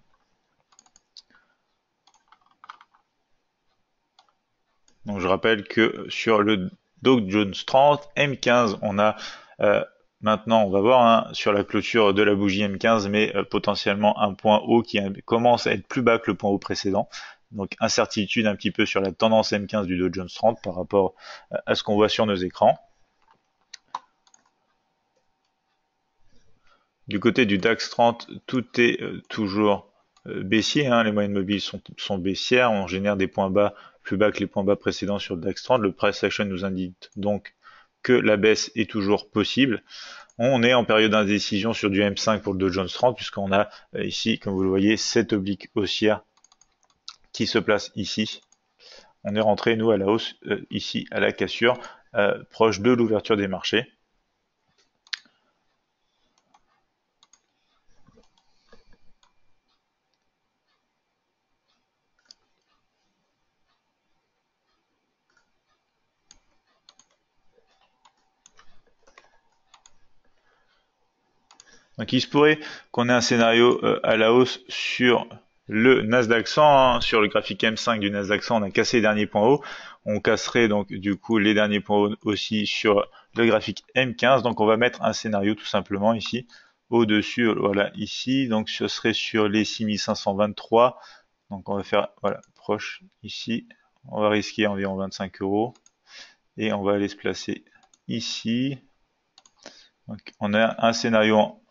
Donc je rappelle que sur le Dow Jones 30 M15, on a euh, Maintenant, on va voir hein, sur la clôture de la bougie M15, mais euh, potentiellement un point haut qui commence à être plus bas que le point haut précédent. Donc incertitude un petit peu sur la tendance M15 du Dow Jones 30 par rapport euh, à ce qu'on voit sur nos écrans. Du côté du DAX 30, tout est euh, toujours euh, baissier. Hein. Les moyennes mobiles sont, sont, baissières. On génère des points bas plus bas que les points bas précédents sur le DAX 30. Le price action nous indique donc la baisse est toujours possible. On est en période d'indécision sur du M5 pour le Dow Jones 30 puisqu'on a euh, ici, comme vous le voyez, cette oblique haussière qui se place ici. On est rentré, nous, à la hausse ici, à la cassure, proche de l'ouverture des marchés. Donc il se pourrait qu'on ait un scénario euh, à la hausse sur le Nasdaq 100, hein. sur le graphique M5 du Nasdaq 100, on a cassé les derniers points hauts. On casserait donc du coup les derniers points hauts aussi sur le graphique M15. Donc on va mettre un scénario tout simplement ici au-dessus, voilà ici. Donc ce serait sur les 6523. Donc on va faire voilà proche ici. On va risquer environ 25 euros et on va aller se placer ici. Donc on a un scénario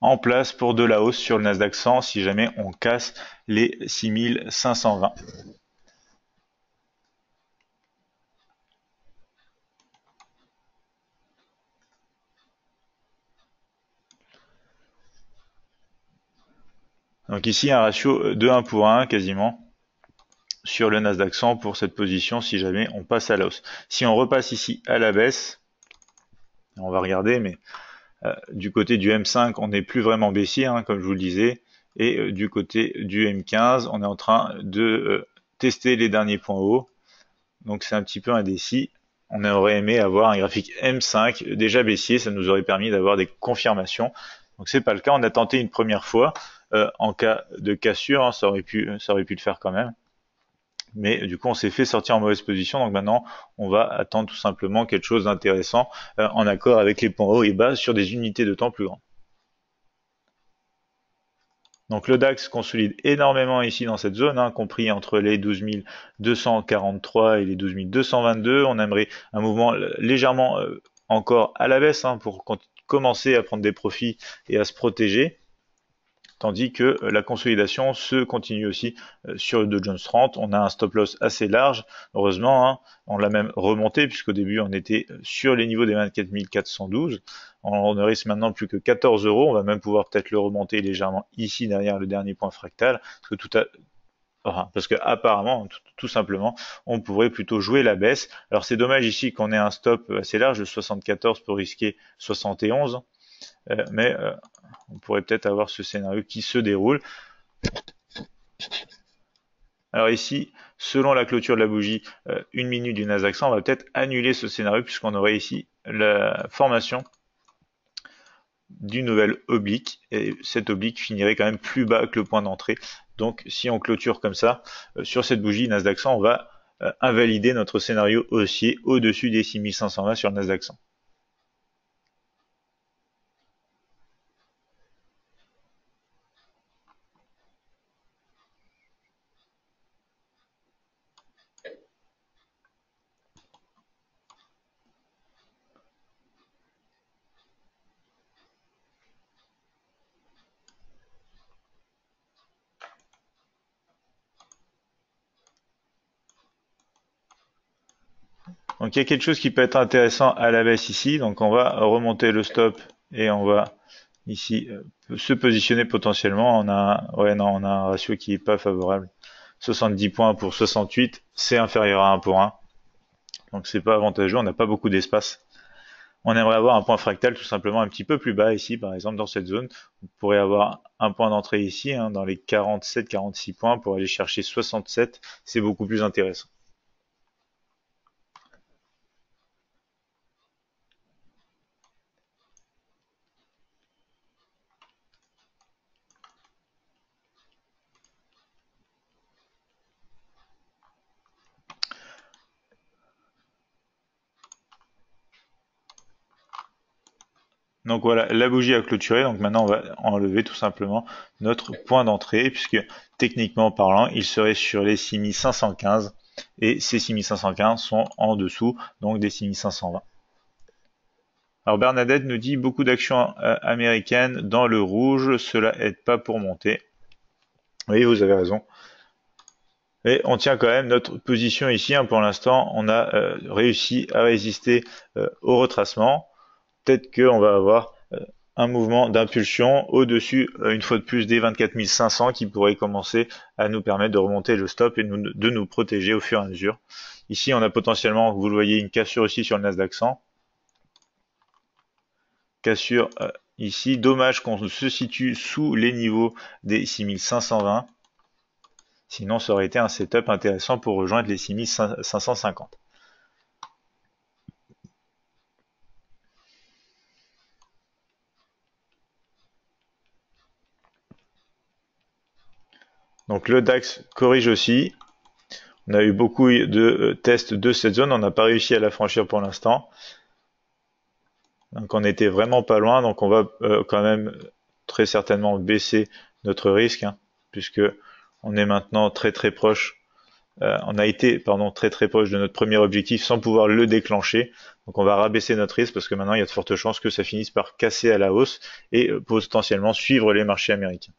en place pour de la hausse sur le Nasdaq 100 si jamais on casse les 6520. Donc ici un ratio de 1 pour 1 quasiment sur le Nasdaq 100 pour cette position si jamais on passe à la hausse. Si on repasse ici à la baisse, on va regarder mais du côté du M5, on n'est plus vraiment baissier, hein, comme je vous le disais. Et euh, du côté du M15, on est en train de euh, tester les derniers points hauts. Donc c'est un petit peu indécis. On aurait aimé avoir un graphique M5 déjà baissier, ça nous aurait permis d'avoir des confirmations. Donc c'est pas le cas. On a tenté une première fois. en cas de cassure, hein, ça aurait pu, ça aurait pu le faire quand même mais du coup on s'est fait sortir en mauvaise position, donc maintenant on va attendre tout simplement quelque chose d'intéressant euh, en accord avec les points hauts et bas sur des unités de temps plus grandes. Donc le DAX consolide énormément ici dans cette zone, hein, compris entre les 12 243 et les 12 222. On aimerait un mouvement légèrement euh, encore à la baisse hein, pour commencer à prendre des profits et à se protéger tandis que euh, la consolidation se continue aussi euh, sur le Dow Jones 30. On a un stop loss assez large, heureusement, hein. on l'a même remonté puisqu'au début on était euh, sur les niveaux des 24 412. On ne risque maintenant plus que 14 euros. On va même pouvoir peut-être le remonter légèrement ici derrière le dernier point fractal, parce que tout a, parce que apparemment, tout, simplement, on pourrait plutôt jouer la baisse. Alors c'est dommage ici qu'on ait un stop assez large de 74 pour risquer 71, mais on pourrait peut-être avoir ce scénario qui se déroule. Alors ici, selon la clôture de la bougie, euh, une minute du Nasdaq 100, on va peut-être annuler ce scénario puisqu'on aurait ici la formation d'une nouvelle oblique et cette oblique finirait quand même plus bas que le point d'entrée. Donc si on clôture comme ça euh, sur cette bougie Nasdaq 100, on va euh, invalider notre scénario haussier au-dessus des 6520 sur le Nasdaq 100. Il y a quelque chose qui peut être intéressant à la baisse ici. Donc on va remonter le stop et on va ici euh, se positionner potentiellement. On a, ouais, non, on a un ratio qui est pas favorable. 70 points pour 68, c'est inférieur à 1 pour 1. Donc c'est pas avantageux, on n'a pas beaucoup d'espace. On aimerait avoir un point fractal tout simplement un petit peu plus bas ici, par exemple dans cette zone. On pourrait avoir un point d'entrée ici, hein, dans les 47-46 points pour aller chercher 67. C'est beaucoup plus intéressant. Donc voilà, la bougie a clôturé, donc maintenant on va enlever tout simplement notre point d'entrée, puisque techniquement parlant, il serait sur les 6515, et ces 6515 sont en dessous donc des 6520. Alors Bernadette nous dit beaucoup d'actions euh, américaines dans le rouge, cela aide pas pour monter. Oui, vous avez raison. Et on tient quand même notre position ici. Hein. pour l'instant, on a euh, réussi à résister euh, au retracement. Peut-être qu'on va avoir un mouvement d'impulsion au-dessus, une fois de plus, des 24 500 qui pourrait commencer à nous permettre de remonter le stop et de nous protéger au fur et à mesure. Ici, on a potentiellement, vous le voyez, une cassure aussi sur le Nasdaq 100 cassure euh, ici. Dommage qu'on se situe sous les niveaux des 6520. Sinon, ça aurait été un setup intéressant pour rejoindre les 6550. Donc le DAX corrige aussi. On a eu beaucoup de euh, tests de cette zone, on n'a pas réussi à la franchir pour l'instant. Donc on était vraiment pas loin, donc on va euh, quand même très certainement baisser notre risque, hein, puisque on est maintenant très très proche. Euh, on a été pardon très très proche de notre premier objectif sans pouvoir le déclencher. Donc on va rabaisser notre risque parce que maintenant il y a de fortes chances que ça finisse par casser à la hausse et potentiellement suivre les marchés américains.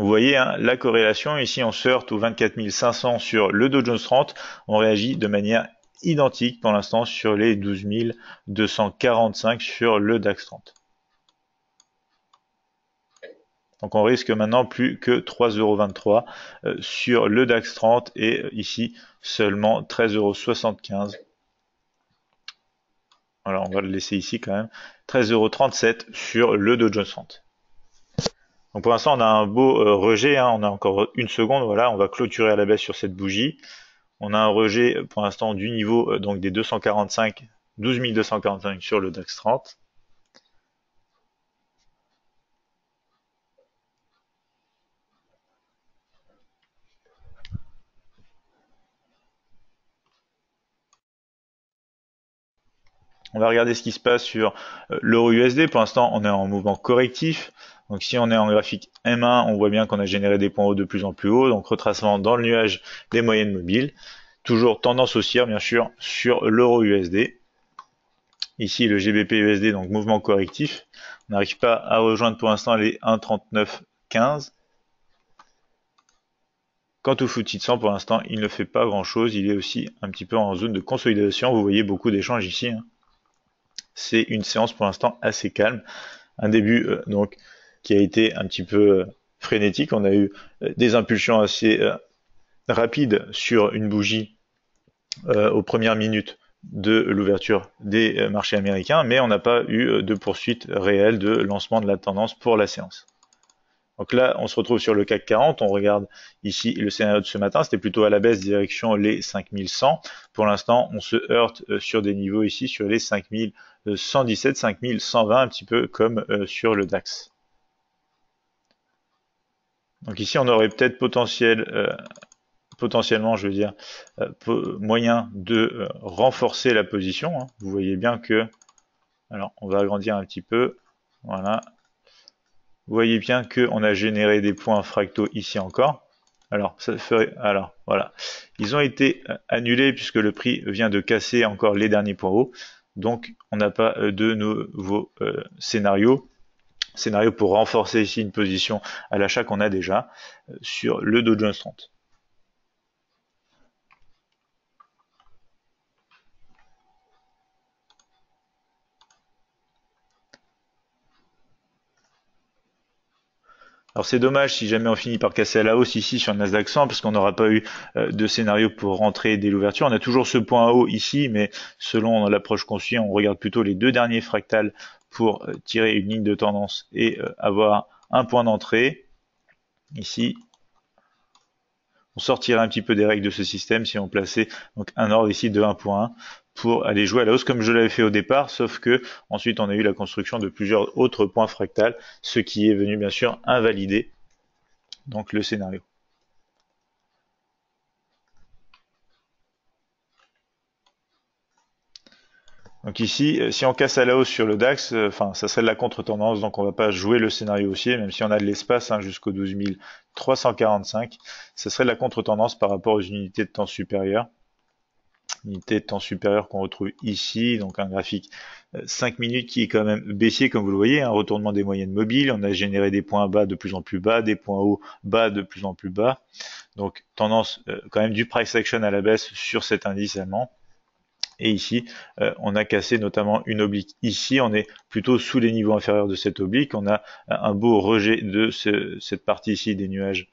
Vous voyez hein, la corrélation, ici on se heurte aux 24 500 sur le Dow Jones 30, on réagit de manière identique pour l'instant sur les 12 245 sur le DAX 30. Donc on risque maintenant plus que 3,23€ euh, sur le DAX 30 et ici seulement 13,75€. Alors on va le laisser ici quand même. 13,37€ sur le Dow Jones 30. Donc pour l'instant, on a un beau euh, rejet, hein. on a encore une seconde, voilà, on va clôturer à la baisse sur cette bougie. On a un rejet euh, pour l'instant du niveau euh, donc des 245, 12 245 sur le DAX 30. On va regarder ce qui se passe sur l'euro USD. Pour l'instant, on est en mouvement correctif. Donc si on est en graphique M1, on voit bien qu'on a généré des points hauts de plus en plus haut, donc retracement dans le nuage des moyennes mobiles. Toujours tendance haussière bien sûr sur l'euro USD. Ici le GBP USD, donc mouvement correctif. On n'arrive pas à rejoindre pour l'instant les 1,3915. Quant au FTSE 100 pour l'instant, il ne fait pas grand chose. Il est aussi un petit peu en zone de consolidation. Vous voyez beaucoup d'échanges ici. Hein. C'est une séance pour l'instant assez calme. Un début euh, donc qui a été un petit peu euh, frénétique. On a eu euh, des impulsions assez euh, rapides sur une bougie aux premières minutes de l'ouverture des marchés américains, mais on n'a pas eu de poursuite réelle de lancement de la tendance pour la séance. Donc là, on se retrouve sur le CAC 40. On regarde ici le scénario de ce matin. C'était plutôt à la baisse direction les 5100. Pour l'instant, on se heurte sur des niveaux ici sur les 5117, 5120, un petit peu comme sur le DAX. Donc ici, on aurait peut-être euh, potentiellement, je veux dire, euh, moyen de euh, renforcer la position. Hein. Vous voyez bien que, alors, on va agrandir un petit peu. Voilà. Vous voyez bien que on a généré des points fractaux ici encore. Alors, ça ferait, alors, voilà. Ils ont été annulés puisque le prix vient de casser encore les derniers points hauts. Donc, on n'a pas de nouveaux scénarios scénario pour renforcer ici une position à l'achat qu'on a déjà euh, sur le Dow Jones 30. Alors c'est dommage si jamais on finit par casser à la hausse ici sur le Nasdaq 100 parce qu'on n'aura pas eu euh, de scénario pour rentrer dès l'ouverture. On a toujours ce point haut ici, mais selon l'approche qu'on suit, on regarde plutôt les deux derniers fractales pour euh, tirer une ligne de tendance et euh, avoir un point d'entrée. Ici, on sortirait un petit peu des règles de ce système si on plaçait donc un ordre ici de 1.1 pour aller jouer à la hausse comme je l'avais fait au départ, sauf que ensuite on a eu la construction de plusieurs autres points fractales, ce qui est venu bien sûr invalider donc le scénario. Donc ici, euh, si on casse à la hausse sur le DAX, euh, enfin, ça serait de la contre-tendance, donc on va pas jouer le scénario haussier, même si on a de l'espace hein, jusqu'au 12 345, ça serait de la contre-tendance par rapport aux unités de temps supérieures. Unité de temps supérieure qu'on retrouve ici, donc un graphique 5 euh, minutes qui est quand même baissier comme vous le voyez, un retournement des moyennes mobiles, on a généré des points bas de plus en plus bas, des points hauts bas de plus en plus bas, donc tendance quand même du price action à la baisse sur cet indice allemand. Et ici, euh, on a cassé notamment une oblique. Ici, on est plutôt sous les niveaux inférieurs de cette oblique. On a un beau rejet de cette partie ici des nuages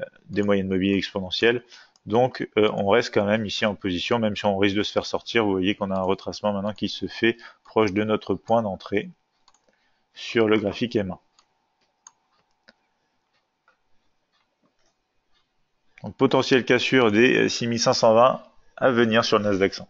euh, des moyennes mobiles exponentielles. Donc, euh, on reste quand même ici en position, même si on risque de se faire sortir. Vous voyez qu'on a un retracement maintenant qui se fait proche de notre point d'entrée sur le graphique M1. Donc, potentiel cassure des 6520 à venir sur le Nasdaq 100.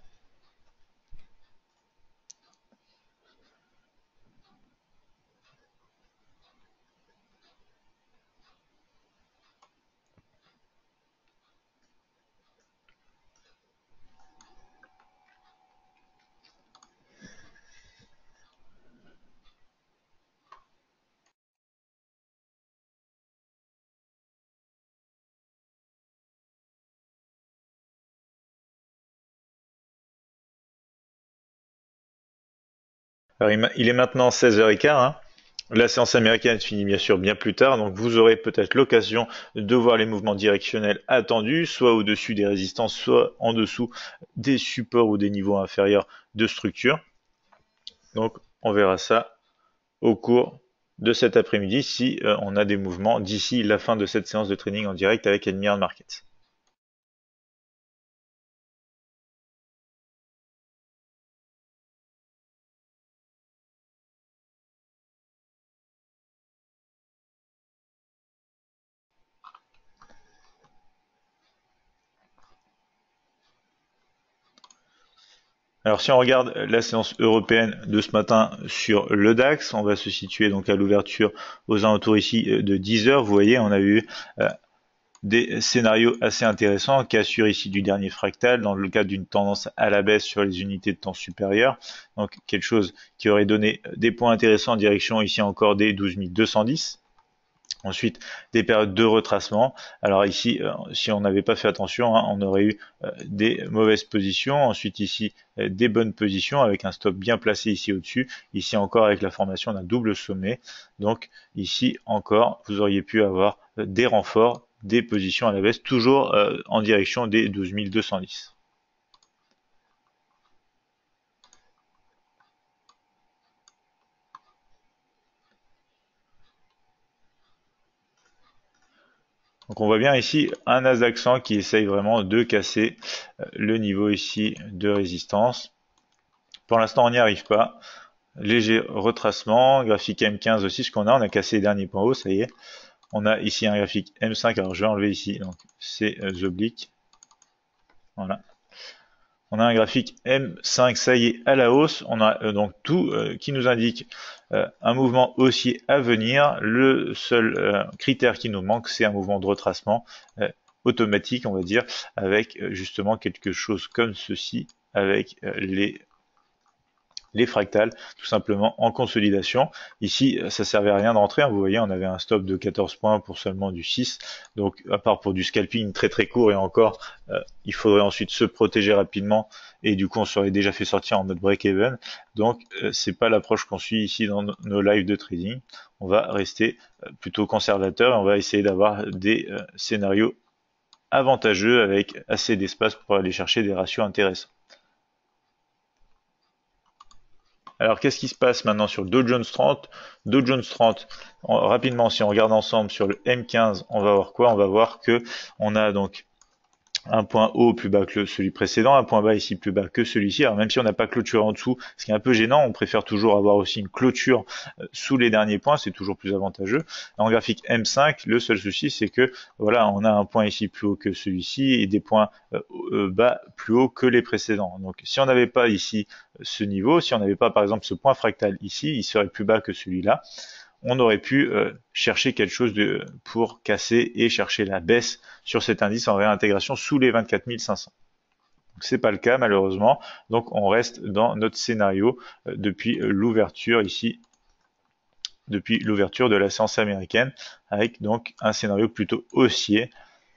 Il est maintenant 16h15. Hein. La séance américaine finit bien sûr bien plus tard, donc vous aurez peut-être l'occasion de voir les mouvements directionnels attendus, soit au-dessus des résistances, soit en dessous des supports ou des niveaux inférieurs de structure. Donc on verra ça au cours de cet après-midi si euh, on a des mouvements d'ici la fin de cette séance de training en direct avec Admiral Markets. Alors si on regarde la séance européenne de ce matin sur le DAX, on va se situer donc à l'ouverture aux alentours ici euh, de 10 heures. Vous voyez, on a eu euh, des scénarios assez intéressants, cassure ici du dernier fractal dans le cadre d'une tendance à la baisse sur les unités de temps supérieures. Donc quelque chose qui aurait donné des points intéressants en direction ici encore des 12 210. Ensuite, des périodes de retracement. Alors ici, euh, si on n'avait pas fait attention, hein, on aurait eu euh, des mauvaises positions. Ensuite ici, euh, des bonnes positions avec un stop bien placé ici au-dessus. Ici encore avec la formation d'un double sommet. Donc ici encore, vous auriez pu avoir des renforts, des positions à la baisse, toujours en direction des 12 210. Donc on voit bien ici un Nasdaq 100 qui essaye vraiment de casser euh, le niveau ici de résistance. Pour l'instant on n'y arrive pas. Léger retracement, graphique M15 aussi, ce qu'on a, on a cassé les derniers points hauts, ça y est. On a ici un graphique M5, alors je vais enlever ici donc ces euh, obliques. Voilà. On a un graphique M5, ça y est, à la hausse. On a euh, donc tout euh, qui nous indique euh, un mouvement haussier à venir. Le seul critère qui nous manque, c'est un mouvement de retracement automatique, on va dire, avec justement quelque chose comme ceci, avec les les fractales, tout simplement en consolidation. Ici, ça servait à rien d'entrer. Hein. Vous voyez, on avait un stop de 14 points pour seulement du 6. Donc, à part pour du scalping très très court et encore, euh, il faudrait ensuite se protéger rapidement et du coup, on serait déjà fait sortir en mode break-even. Donc, euh, c'est pas l'approche qu'on suit ici dans nos lives de trading. On va rester euh, plutôt conservateur et on va essayer d'avoir des scénarios avantageux avec assez d'espace pour aller chercher des ratios intéressants. Alors qu'est-ce qui se passe maintenant sur Dow Jones 30 Dow Jones 30, rapidement si on regarde ensemble sur le M15, on va voir quoi? On va voir que on a donc un point haut plus bas que celui précédent, un point bas ici plus bas que celui-ci. Alors même si on n'a pas clôturé en dessous, ce qui est un peu gênant, on préfère toujours avoir aussi une clôture euh, sous les derniers points, c'est toujours plus avantageux. En graphique M5, le seul souci c'est que voilà, on a un point ici plus haut que celui-ci et des points euh, euh, bas plus haut que les précédents. Donc si on n'avait pas ici ce niveau, si on n'avait pas par exemple ce point fractal ici, il serait plus bas que celui-là on aurait pu euh, chercher quelque chose pour casser et chercher la baisse sur cet indice en réintégration sous les 24 500. C'est pas le cas malheureusement. Donc on reste dans notre scénario euh, depuis l'ouverture ici, depuis l'ouverture de la séance américaine, avec donc un scénario plutôt haussier,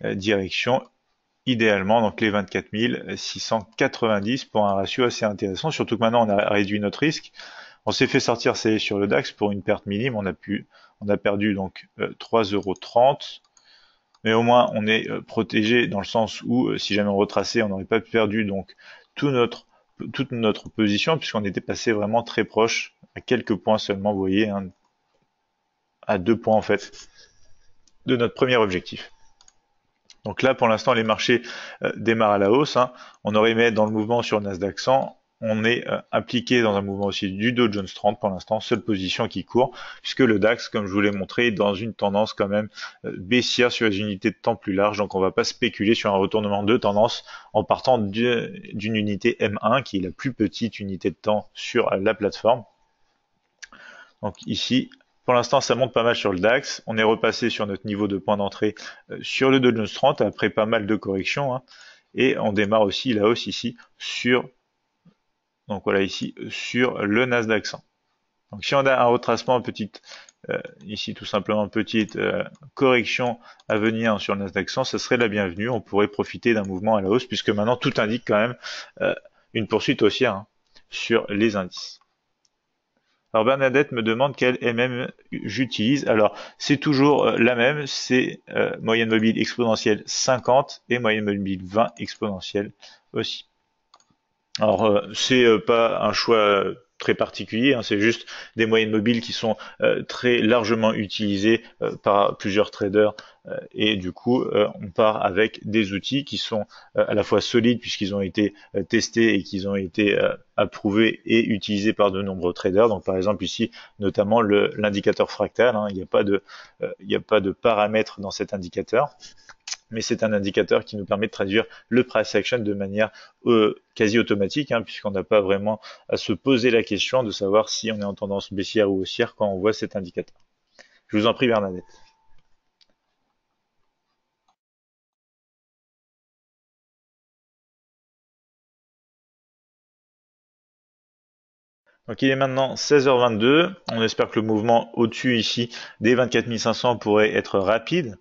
euh, direction idéalement donc les 24 690 pour un ratio assez intéressant. Surtout que maintenant on a réduit notre risque. On s'est fait sortir sur le DAX pour une perte minime. On a pu, on a perdu donc 3,30€. Mais au moins on est euh, protégé dans le sens où euh, si jamais on retraçait, on n'aurait pas perdu donc tout notre, toute notre position puisqu'on était passé vraiment très proche à quelques points seulement, vous voyez, hein, à deux points en fait de notre premier objectif. Donc là, pour l'instant, les marchés euh, démarrent à la hausse. Hein. On aurait aimé être dans le mouvement sur Nasdaq 100 on est euh, impliqué dans un mouvement aussi du Dow Jones 30 pour l'instant, seule position qui court, puisque le DAX, comme je vous l'ai montré, est dans une tendance quand même euh, baissière sur les unités de temps plus larges, donc on ne va pas spéculer sur un retournement de tendance en partant d'une unité M1 qui est la plus petite unité de temps sur la plateforme. Donc ici, pour l'instant, ça monte pas mal sur le DAX. On est repassé sur notre niveau de point d'entrée euh, sur le Dow Jones 30 après pas mal de corrections. Hein. et on démarre aussi la hausse ici sur donc voilà ici sur le Nasdaq 100. Donc si on a un retracement, petite euh, ici tout simplement petite euh, correction à venir sur le Nasdaq 100, ce serait la bienvenue. On pourrait profiter d'un mouvement à la hausse puisque maintenant tout indique quand même euh, une poursuite haussière hein, sur les indices. Alors Bernadette me demande quelle MM j'utilise. Alors c'est toujours la même, c'est moyenne mobile exponentielle 50 et moyenne mobile 20 exponentielle aussi. Alors euh, c'est euh, pas un choix très particulier, hein, c'est juste des moyennes mobiles qui sont euh, très largement utilisées par plusieurs traders et du coup on part avec des outils qui sont à la fois solides puisqu'ils ont été testés et qu'ils ont été approuvés et utilisés par de nombreux traders. Donc par exemple ici notamment l'indicateur fractal, hein, il n'y a pas de paramètres dans cet indicateur mais c'est un indicateur qui nous permet de traduire le price action de manière euh, quasi automatique, hein, puisqu'on n'a pas vraiment à se poser la question de savoir si on est en tendance baissière ou haussière quand on voit cet indicateur. Je vous en prie Bernadette. Donc il est maintenant 16h22. On espère que le mouvement au-dessus ici des 24 500 pourrait être rapide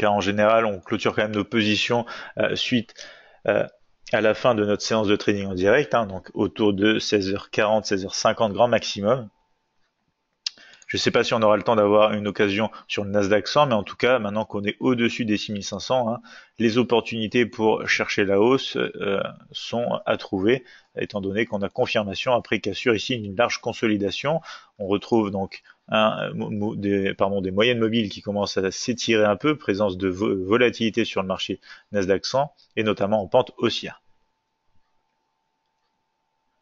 car en général, on clôture quand même nos positions euh, suite euh, à la fin de notre séance de trading en direct, hein, donc autour de 16h40, 16h50 grand maximum. Je ne sais pas si on aura le temps d'avoir une occasion sur le Nasdaq 100, mais en tout cas, maintenant qu'on est au-dessus des 6500, hein, les opportunités pour chercher la hausse euh, sont à trouver, étant donné qu'on a confirmation après cassure ici une large consolidation. On retrouve donc un, des, pardon, moyennes mobiles qui commencent à s'étirer un peu, présence de volatilité sur le marché Nasdaq 100, et notamment en pente haussière.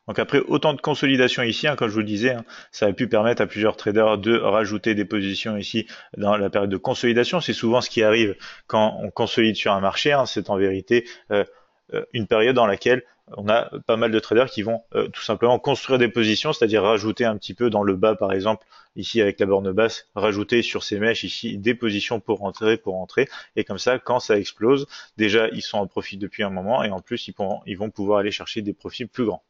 Donc après autant de consolidation ici, hein, comme je vous le disais, hein, ça a pu permettre à plusieurs traders de rajouter des positions ici dans la période de consolidation. C'est souvent ce qui arrive quand on consolide sur un marché. Hein. C'est en vérité euh, euh, une période dans laquelle on a pas mal de traders qui vont euh, tout simplement construire des positions, c'est-à-dire rajouter un petit peu dans le bas, par exemple, ici avec la borne basse, rajouter sur ces mèches ici des positions pour rentrer, pour rentrer, et comme ça, quand ça explose, déjà ils sont en profit depuis un moment, et en plus ils, ils vont pouvoir aller chercher des profits plus grands.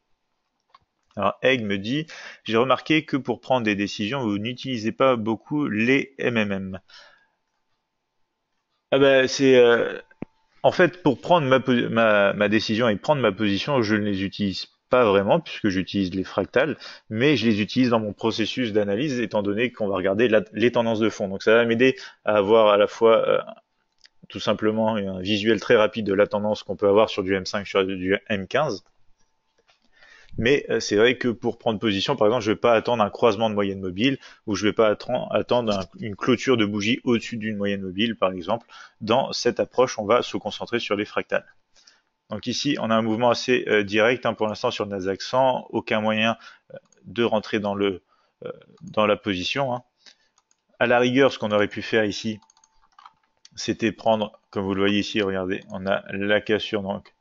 Alors Egg me dit, j'ai remarqué que pour prendre des décisions, vous n'utilisez pas beaucoup les MMM. Ah ben c'est euh, en fait pour prendre ma, décision et prendre ma position, je ne les utilise pas vraiment puisque j'utilise les fractales, mais je les utilise dans mon processus d'analyse étant donné qu'on va regarder les tendances de fond. Donc ça va m'aider à avoir à la fois euh, tout simplement un visuel très rapide de la tendance qu'on peut avoir sur du M5 sur du M15 mais euh, c'est vrai que pour prendre position, par exemple, je ne vais pas attendre un croisement de moyenne mobile ou je ne vais pas attendre une clôture de bougie au-dessus d'une moyenne mobile, par exemple. Dans cette approche, on va se concentrer sur les fractales. Donc ici, on a un mouvement assez euh, direct hein, pour l'instant sur le Nasdaq 100, aucun moyen euh, de rentrer dans, le, dans la position. Hein. À la rigueur, ce qu'on aurait pu faire ici, c'était prendre, comme vous le voyez ici, regardez, on a la cassure donc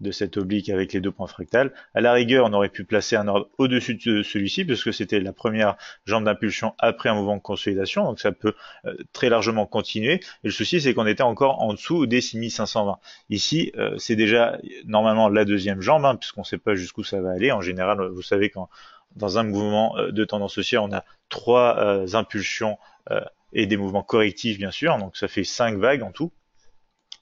de cette oblique avec les deux points fractales. À la rigueur, on aurait pu placer un ordre au-dessus de celui-ci, puisque c'était la première jambe d'impulsion après un mouvement de consolidation, donc ça peut euh, très largement continuer. Et le souci, c'est qu'on était encore en dessous des 6520. Ici, euh, c'est déjà normalement la deuxième jambe, hein, puisqu'on ne sait pas jusqu'où ça va aller. En général, vous savez quand dans un mouvement euh, de tendance haussière, on a trois impulsions et des mouvements correctifs, bien sûr, donc ça fait cinq vagues en tout.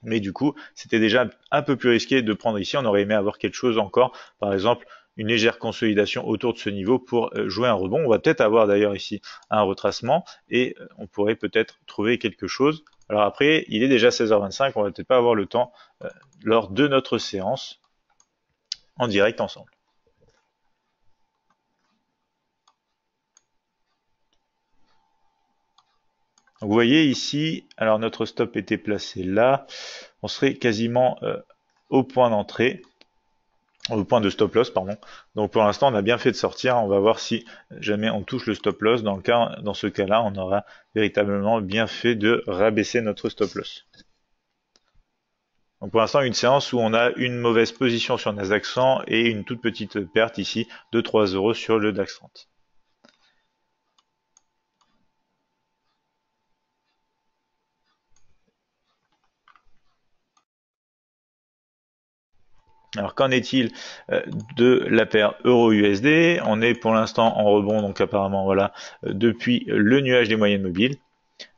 Mais du coup, c'était déjà un peu plus risqué de prendre ici. On aurait aimé avoir quelque chose encore, par exemple, une légère consolidation autour de ce niveau pour euh, jouer un rebond. On va peut-être avoir d'ailleurs ici un retracement et euh, on pourrait peut-être trouver quelque chose. Alors après, il est déjà 16h25, on va peut-être pas avoir le temps euh, lors de notre séance en direct ensemble. Vous voyez ici, alors notre stop était placé là, on serait quasiment euh, au point d'entrée, au point de stop loss, pardon. Donc pour l'instant, on a bien fait de sortir. On va voir si jamais on touche le stop loss. Dans, dans ce cas-là, on aura véritablement bien fait de rabaisser notre stop loss. Donc pour l'instant, une séance où on a une mauvaise position sur Nasdaq 100 et une toute petite perte ici de 3 euros sur le DAX 30. Alors qu'en est-il euh, de la paire euro-USD On est pour l'instant en rebond, donc apparemment voilà, euh, depuis le nuage des moyennes mobiles,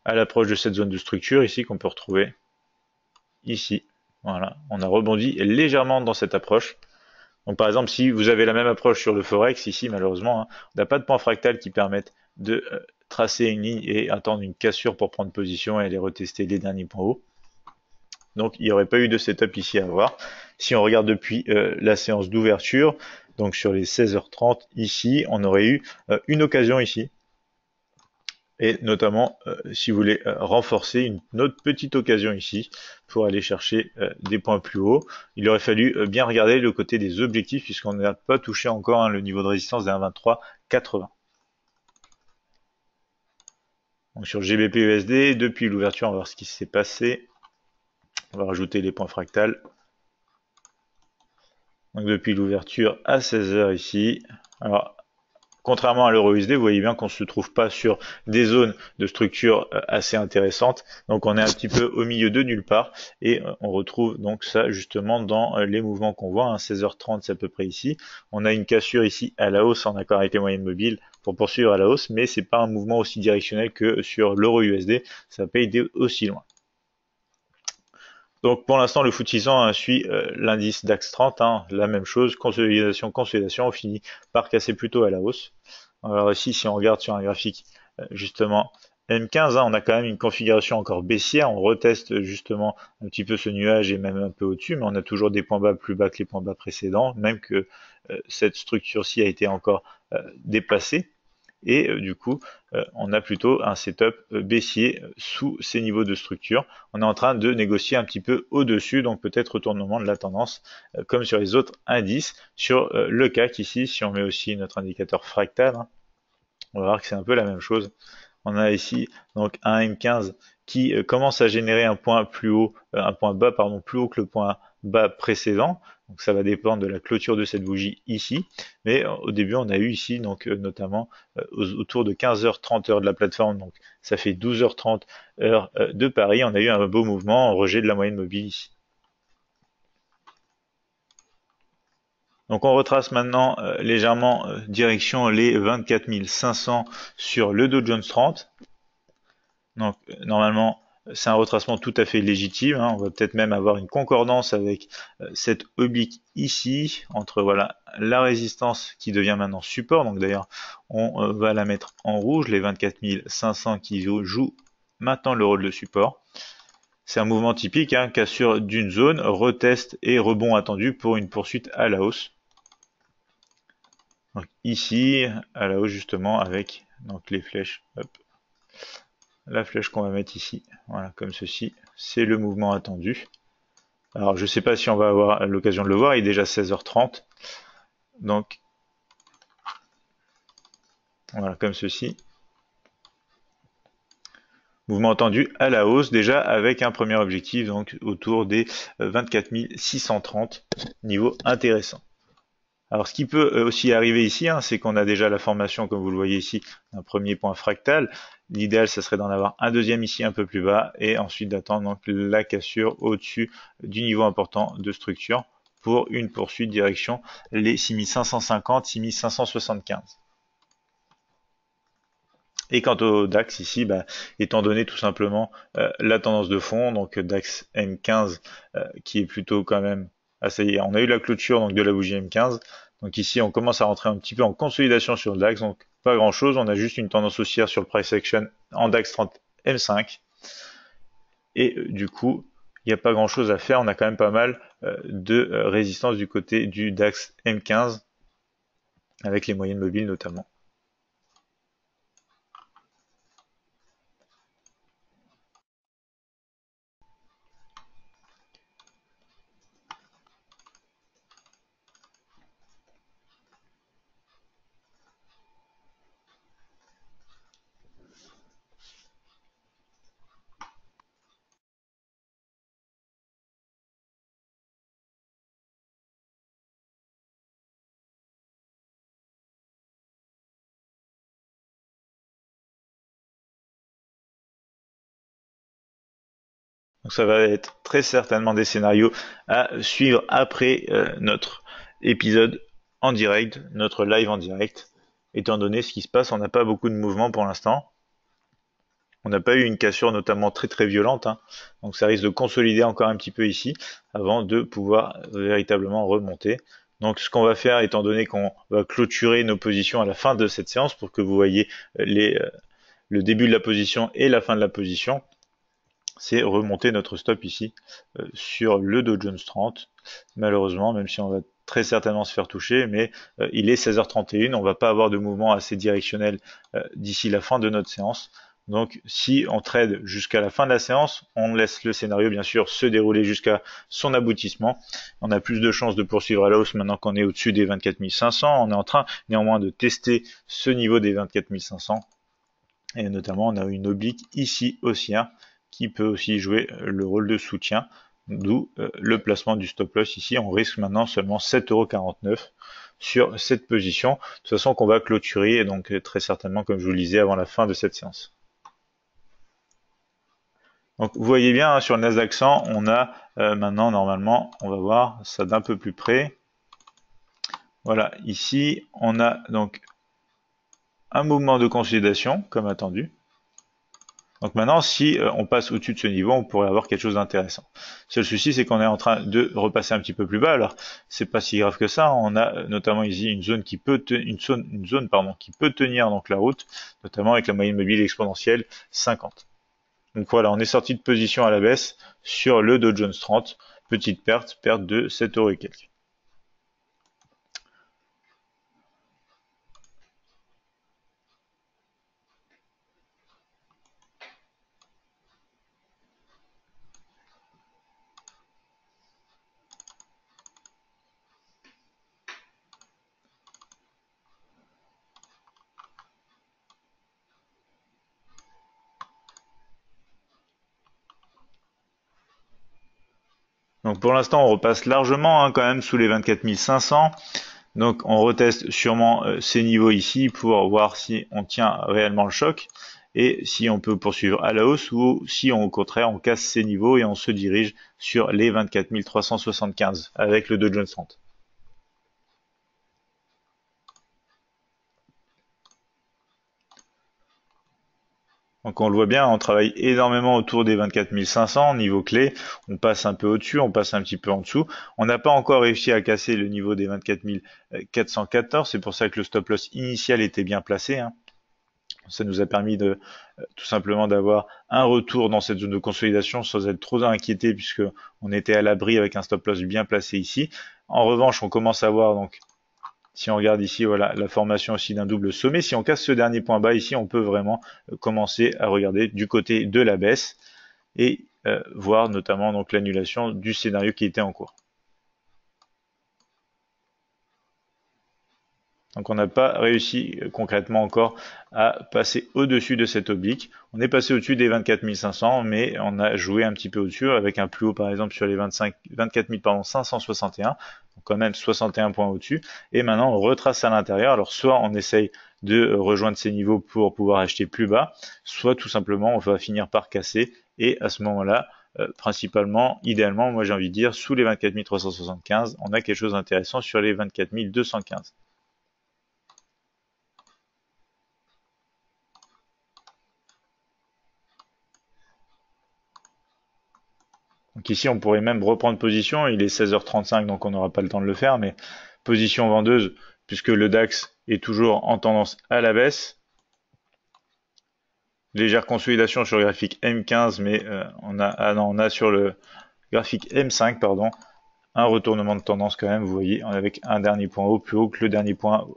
à l'approche de cette zone de structure ici qu'on peut retrouver ici. Voilà, on a rebondi légèrement dans cette approche. Donc par exemple, si vous avez la même approche sur le Forex, ici malheureusement, hein, on n'a pas de point fractal qui permettent de euh, tracer une ligne et attendre une cassure pour prendre position et aller retester les derniers points hauts. Donc il n'y aurait pas eu de setup ici à voir. Si on regarde depuis euh, la séance d'ouverture, donc sur les 16h30 ici, on aurait eu euh, une occasion ici. Et notamment, euh, si vous voulez renforcer une autre petite occasion ici pour aller chercher des points plus hauts, il aurait fallu bien regarder le côté des objectifs puisqu'on n'a pas touché encore hein, le niveau de résistance des 1,2380. Donc sur GBP USD, depuis l'ouverture, on va voir ce qui s'est passé. On va rajouter les points fractales. Donc depuis l'ouverture à 16h ici. Alors, contrairement à l'euro USD, vous voyez bien qu'on ne se trouve pas sur des zones de structure euh, assez intéressantes. Donc on est un petit peu au milieu de nulle part et euh, on retrouve donc ça justement dans euh, les mouvements qu'on voit. 16h30 hein. c'est à peu près ici. On a une cassure ici à la hausse en accord avec les moyennes mobiles pour poursuivre à la hausse, mais c'est pas un mouvement aussi directionnel que sur l'euro USD. Ça paye aussi loin. Donc pour l'instant, le FTSE 100 suit euh, l'indice DAX 30, hein, la même chose, consolidation, consolidation, on finit par casser plutôt à la hausse. Alors ici, si on regarde sur un graphique, euh, justement, M15, hein, on a quand même une configuration encore baissière, on reteste justement un petit peu ce nuage et même un peu au-dessus, mais on a toujours des points bas plus bas que les points bas précédents, même que euh, cette structure-ci a été encore déplacée et euh, du coup euh, on a plutôt un setup euh, baissier sous ces niveaux de structure. On est en train de négocier un petit peu au-dessus, donc peut-être retournement de la tendance comme sur les autres indices. Sur le CAC ici, si on met aussi notre indicateur fractal, hein, on va voir que c'est un peu la même chose. On a ici donc un M15 qui commence à générer un point plus haut, un point bas pardon, plus haut que le point bas précédent. Donc ça va dépendre de la clôture de cette bougie ici. Mais euh, au début, on a eu ici donc euh, notamment euh, autour de 15h30 heures de la plateforme. Donc ça fait 12h30 heures de Paris. On a eu un beau mouvement en rejet de la moyenne mobile ici. Donc on retrace maintenant légèrement direction les 24 500 sur le Dow Jones 30. Donc normalement c'est un retracement tout à fait légitime. Hein. On va peut-être même avoir une concordance avec euh, cette oblique ici, entre voilà la résistance qui devient maintenant support. Donc d'ailleurs, on euh, va la mettre en rouge, les 24 500 qui jouent maintenant le rôle de support. C'est un mouvement typique, hein, cassure d'une zone, retest et rebond attendu pour une poursuite à la hausse. Donc ici, à la hausse justement, avec donc les flèches. La flèche qu'on va mettre ici, voilà, comme ceci, c'est le mouvement attendu. Alors je ne sais pas si on va avoir l'occasion de le voir, il est déjà 16h30. Donc voilà, comme ceci. Mouvement tendu à la hausse déjà avec un premier objectif donc autour des 24 630, niveau intéressant. Alors ce qui peut euh, aussi arriver ici, hein, c'est qu'on a déjà la formation, comme vous le voyez ici, un premier point fractal. L'idéal, ce serait d'en avoir un deuxième ici un peu plus bas et ensuite d'attendre la cassure au-dessus du niveau important de structure pour une poursuite direction les 6550, 6575. Et quant au DAX ici, bah, étant donné tout simplement euh, la tendance de fond, donc DAX M15 euh, qui est plutôt quand même ah ça y est, on a eu la clôture donc de la bougie M15. Donc ici on commence à rentrer un petit peu en consolidation sur le DAX, donc pas grand chose, on a juste une tendance haussière sur le price action en DAX 30 M5. Et euh, du coup, il n'y a pas grand chose à faire, on a quand même pas mal de résistance du côté du DAX M15 avec les moyennes mobiles notamment. Donc ça va être très certainement des scénarios à suivre après euh, notre épisode en direct, notre live en direct. Étant donné ce qui se passe, on n'a pas beaucoup de mouvement pour l'instant. On n'a pas eu une cassure notamment très très violente, hein. donc ça risque de consolider encore un petit peu ici avant de pouvoir véritablement remonter. Donc ce qu'on va faire, étant donné qu'on va clôturer nos positions à la fin de cette séance pour que vous voyez euh, le début de la position et la fin de la position, c'est remonter notre stop ici euh, sur le Dow Jones 30. Malheureusement, même si on va très certainement se faire toucher, mais euh, il est 16h31, on va pas avoir de mouvement assez directionnel euh, d'ici la fin de notre séance. Donc si on trade jusqu'à la fin de la séance, on laisse le scénario bien sûr se dérouler jusqu'à son aboutissement. On a plus de chances de poursuivre à la hausse maintenant qu'on est au-dessus des 24 500. On est en train néanmoins de tester ce niveau des 24 500. Et notamment on a une oblique ici haussière qui peut aussi jouer le rôle de soutien, d'où euh, le placement du stop loss ici. On risque maintenant seulement 7,49€ sur cette position, de toute façon qu'on va clôturer, donc très certainement, comme je vous le disais, avant la fin de cette séance. Donc vous voyez bien hein, sur le Nasdaq 100, on a euh, maintenant normalement, on va voir ça d'un peu plus près. Voilà, ici on a donc un mouvement de consolidation comme attendu. Donc maintenant, si euh, on passe au-dessus de ce niveau, on pourrait avoir quelque chose d'intéressant. Seul souci, c'est qu'on est en train de repasser un petit peu plus bas. Alors, c'est pas si grave que ça. On a euh, notamment ici une zone qui peut une zone, une zone pardon, qui peut tenir donc la route, notamment avec la moyenne mobile exponentielle 50. Donc voilà, on est sorti de position à la baisse sur le Dow Jones 30. Petite perte, perte de 7 euros et quelques. Donc pour l'instant, on repasse largement hein, quand même sous les 24 500. Donc on reteste sûrement euh, ces niveaux ici pour voir si on tient réellement le choc et si on peut poursuivre à la hausse ou si on, au contraire on casse ces niveaux et on se dirige sur les 24 375 avec le Dow Jones 30. Donc on le voit bien, on travaille énormément autour des 24 500 niveau clé. On passe un peu au-dessus, on passe un petit peu en dessous. On n'a pas encore réussi à casser le niveau des 24 414. C'est pour ça que le stop loss initial était bien placé. Hein. Ça nous a permis de euh, tout simplement d'avoir un retour dans cette zone de consolidation sans être trop inquiété puisque on était à l'abri avec un stop loss bien placé ici. En revanche, on commence à voir donc si on regarde ici, voilà, la formation aussi d'un double sommet. Si on casse ce dernier point bas ici, on peut vraiment euh, commencer à regarder du côté de la baisse et euh, voir notamment donc l'annulation du scénario qui était en cours. Donc on n'a pas réussi euh, concrètement encore à passer au-dessus de cette oblique. On est passé au-dessus des 24 500, mais on a joué un petit peu au-dessus avec un plus haut par exemple sur les 25, 24 561, donc quand même 61 points au-dessus. Et maintenant on retrace à l'intérieur. Alors soit on essaye de rejoindre ces niveaux pour pouvoir acheter plus bas, soit tout simplement on va finir par casser et à ce moment-là, euh, principalement, idéalement, moi j'ai envie de dire, sous les 24 375, on a quelque chose d'intéressant sur les 24 215. Donc ici, on pourrait même reprendre position. Il est 16h35, donc on n'aura pas le temps de le faire, mais position vendeuse, puisque le DAX est toujours en tendance à la baisse. Légère consolidation sur le graphique M15, mais euh, on, a, ah non, on a sur le graphique M5, pardon, un retournement de tendance quand même, vous voyez, avec un dernier point haut plus haut que le dernier point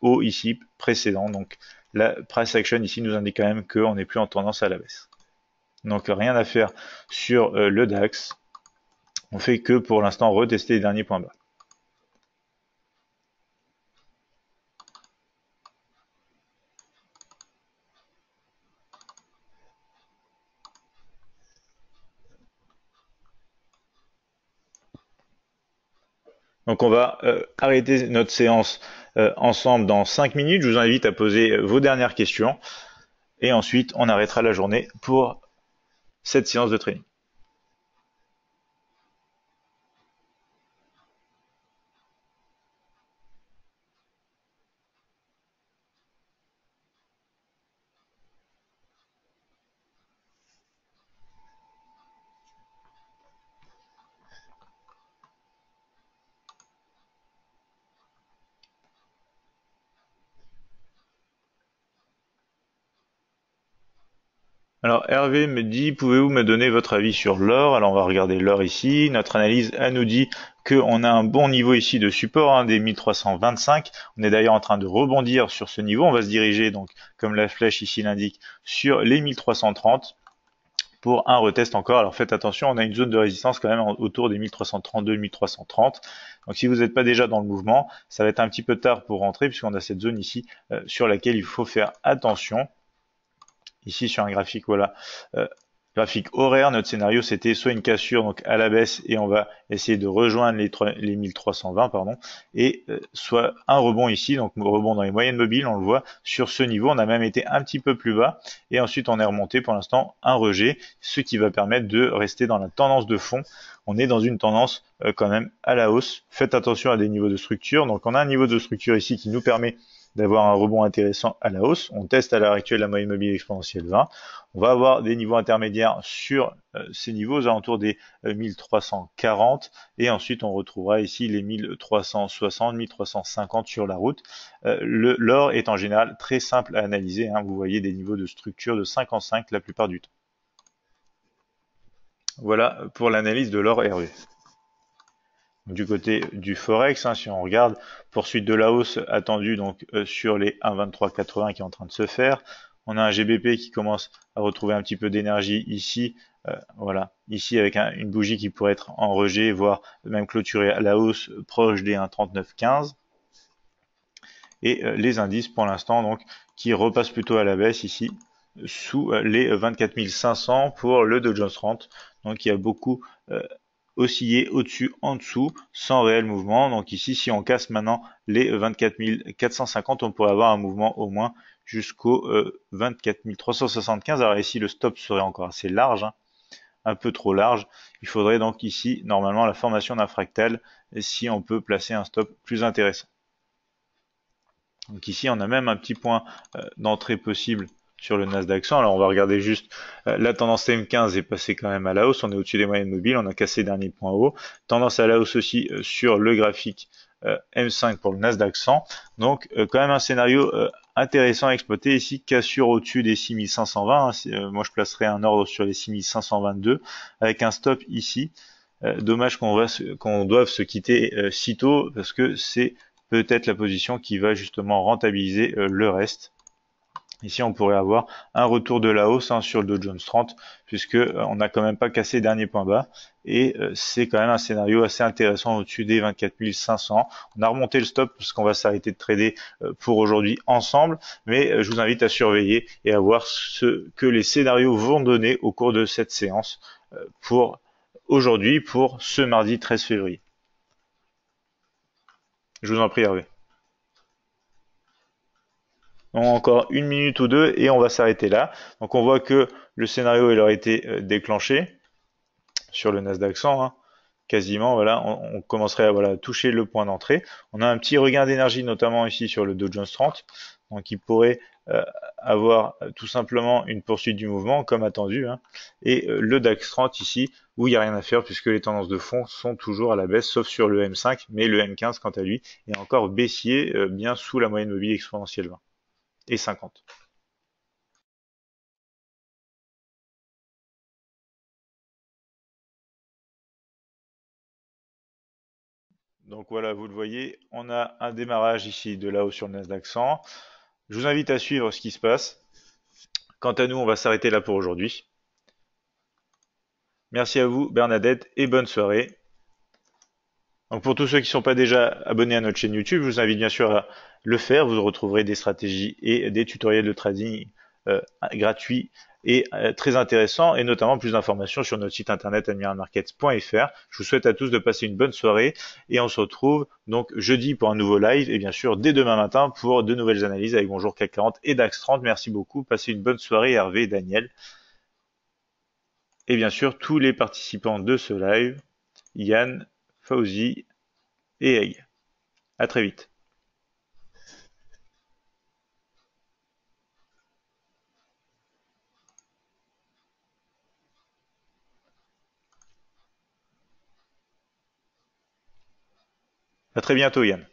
haut ici précédent. Donc la price action ici nous indique quand même qu'on n'est plus en tendance à la baisse. Donc rien à faire sur euh, le DAX. On fait que pour l'instant retester les derniers points bas. Donc on va euh, arrêter notre séance euh, ensemble dans 5 minutes. Je vous invite à poser vos dernières questions. Et ensuite, on arrêtera la journée pour cette séance de training. Alors Hervé me dit, pouvez-vous me donner votre avis sur l'or Alors on va regarder l'or ici. Notre analyse elle nous dit qu'on a un bon niveau ici de support hein, des 1325. On est d'ailleurs en train de rebondir sur ce niveau. On va se diriger donc, comme la flèche ici l'indique, sur les 1330 pour un retest encore. Alors faites attention, on a une zone de résistance quand même autour des 1332, 1330. Donc si vous n'êtes pas déjà dans le mouvement, ça va être un petit peu tard pour rentrer puisqu'on a cette zone ici euh, sur laquelle il faut faire attention ici sur un graphique, voilà, euh, graphique horaire, notre scénario c'était soit une cassure donc à la baisse et on va essayer de rejoindre les, les 1320 pardon et euh, soit un rebond ici donc rebond dans les moyennes mobiles on le voit. Sur ce niveau on a même été un petit peu plus bas et ensuite on est remonté pour l'instant un rejet ce qui va permettre de rester dans la tendance de fond. On est dans une tendance euh, quand même à la hausse. Faites attention à des niveaux de structure. Donc on a un niveau de structure ici qui nous permet d'avoir un rebond intéressant à la hausse. On teste à l'heure actuelle la moyenne mobile exponentielle 20. On va avoir des niveaux intermédiaires sur euh, ces niveaux aux alentours des 1340 euh, et ensuite on retrouvera ici les 1360, 1350 sur la route. Euh, l'or est en général très simple à analyser. Hein. Vous voyez des niveaux de structure de 55 la plupart du temps. Voilà pour l'analyse de l'or RV du côté du forex, hein, si on regarde, poursuite de la hausse attendue donc euh, sur les 1,2380 qui est en train de se faire. On a un GBP qui commence à retrouver un petit peu d'énergie ici, euh, voilà, ici avec une bougie qui pourrait être en rejet, voire même clôturée à la hausse proche des 1,3915. Et euh, les indices pour l'instant donc qui repassent plutôt à la baisse ici sous les 24 500 pour le Dow Jones 30. Donc il y a beaucoup osciller au-dessus, en dessous, sans réel mouvement. Donc ici, si on casse maintenant les 24 450, on pourrait avoir un mouvement au moins jusqu'au 24 375. Alors ici, le stop serait encore assez large, hein. un peu trop large. Il faudrait donc ici, normalement, la formation d'un fractal, si on peut placer un stop plus intéressant. Donc ici, on a même un petit point euh, d'entrée possible sur le Nasdaq 100. Alors on va regarder juste euh, la tendance M15 est passée quand même à la hausse. On est au-dessus des moyennes mobiles. On a cassé dernier point haut. Tendance à la hausse aussi euh, sur le graphique euh, M5 pour le Nasdaq 100. Donc quand même un scénario intéressant à exploiter ici. Cassure au-dessus des 6520. Hein. moi je placerai un ordre sur les 6522 avec un stop ici. dommage qu'on qu'on doive se quitter si tôt parce que c'est peut-être la position qui va justement rentabiliser le reste Ici, on pourrait avoir un retour de la hausse hein, sur le Dow Jones 30, puisque euh, on n'a quand même pas cassé les derniers points bas, et euh, c'est quand même un scénario assez intéressant au-dessus des 24 500. On a remonté le stop parce qu'on va s'arrêter de trader euh, pour aujourd'hui ensemble, mais je vous invite à surveiller et à voir ce que les scénarios vont donner au cours de cette séance pour aujourd'hui, pour ce mardi 13 février. Je vous en prie, Hervé encore une minute ou deux et on va s'arrêter là. Donc on voit que le scénario il aurait été euh, déclenché sur le Nasdaq 100. Hein. Quasiment, voilà, on, commencerait à toucher le point d'entrée. On a un petit regain d'énergie, notamment ici sur le Dow Jones 30, donc il pourrait euh, avoir euh, tout simplement une poursuite du mouvement comme attendu. Hein. Et le DAX 30 ici, où il n'y a rien à faire puisque les tendances de fond sont toujours à la baisse, sauf sur le M5, mais le M15 quant à lui est encore baissier, bien sous la moyenne mobile exponentielle 20 et 50. Donc voilà, vous le voyez, on a un démarrage ici de là-haut sur le Nasdaq 100. Je vous invite à suivre ce qui se passe. Quant à nous, on va s'arrêter là pour aujourd'hui. Merci à vous, Bernadette, et bonne soirée. Donc pour tous ceux qui ne sont pas déjà abonnés à notre chaîne YouTube, je vous invite bien sûr à le faire. Vous retrouverez des stratégies et des tutoriels de trading euh, gratuits et euh, très intéressants et notamment plus d'informations sur notre site internet admiralmarkets.fr. Je vous souhaite à tous de passer une bonne soirée et on se retrouve donc jeudi pour un nouveau live et bien sûr dès demain matin pour de nouvelles analyses avec Bonjour CAC 40 et DAX 30. Merci beaucoup. Passez une bonne soirée Hervé et Daniel. Et bien sûr tous les participants de ce live, Yann, Fauzi et Egg. À très vite. À très bientôt Yann.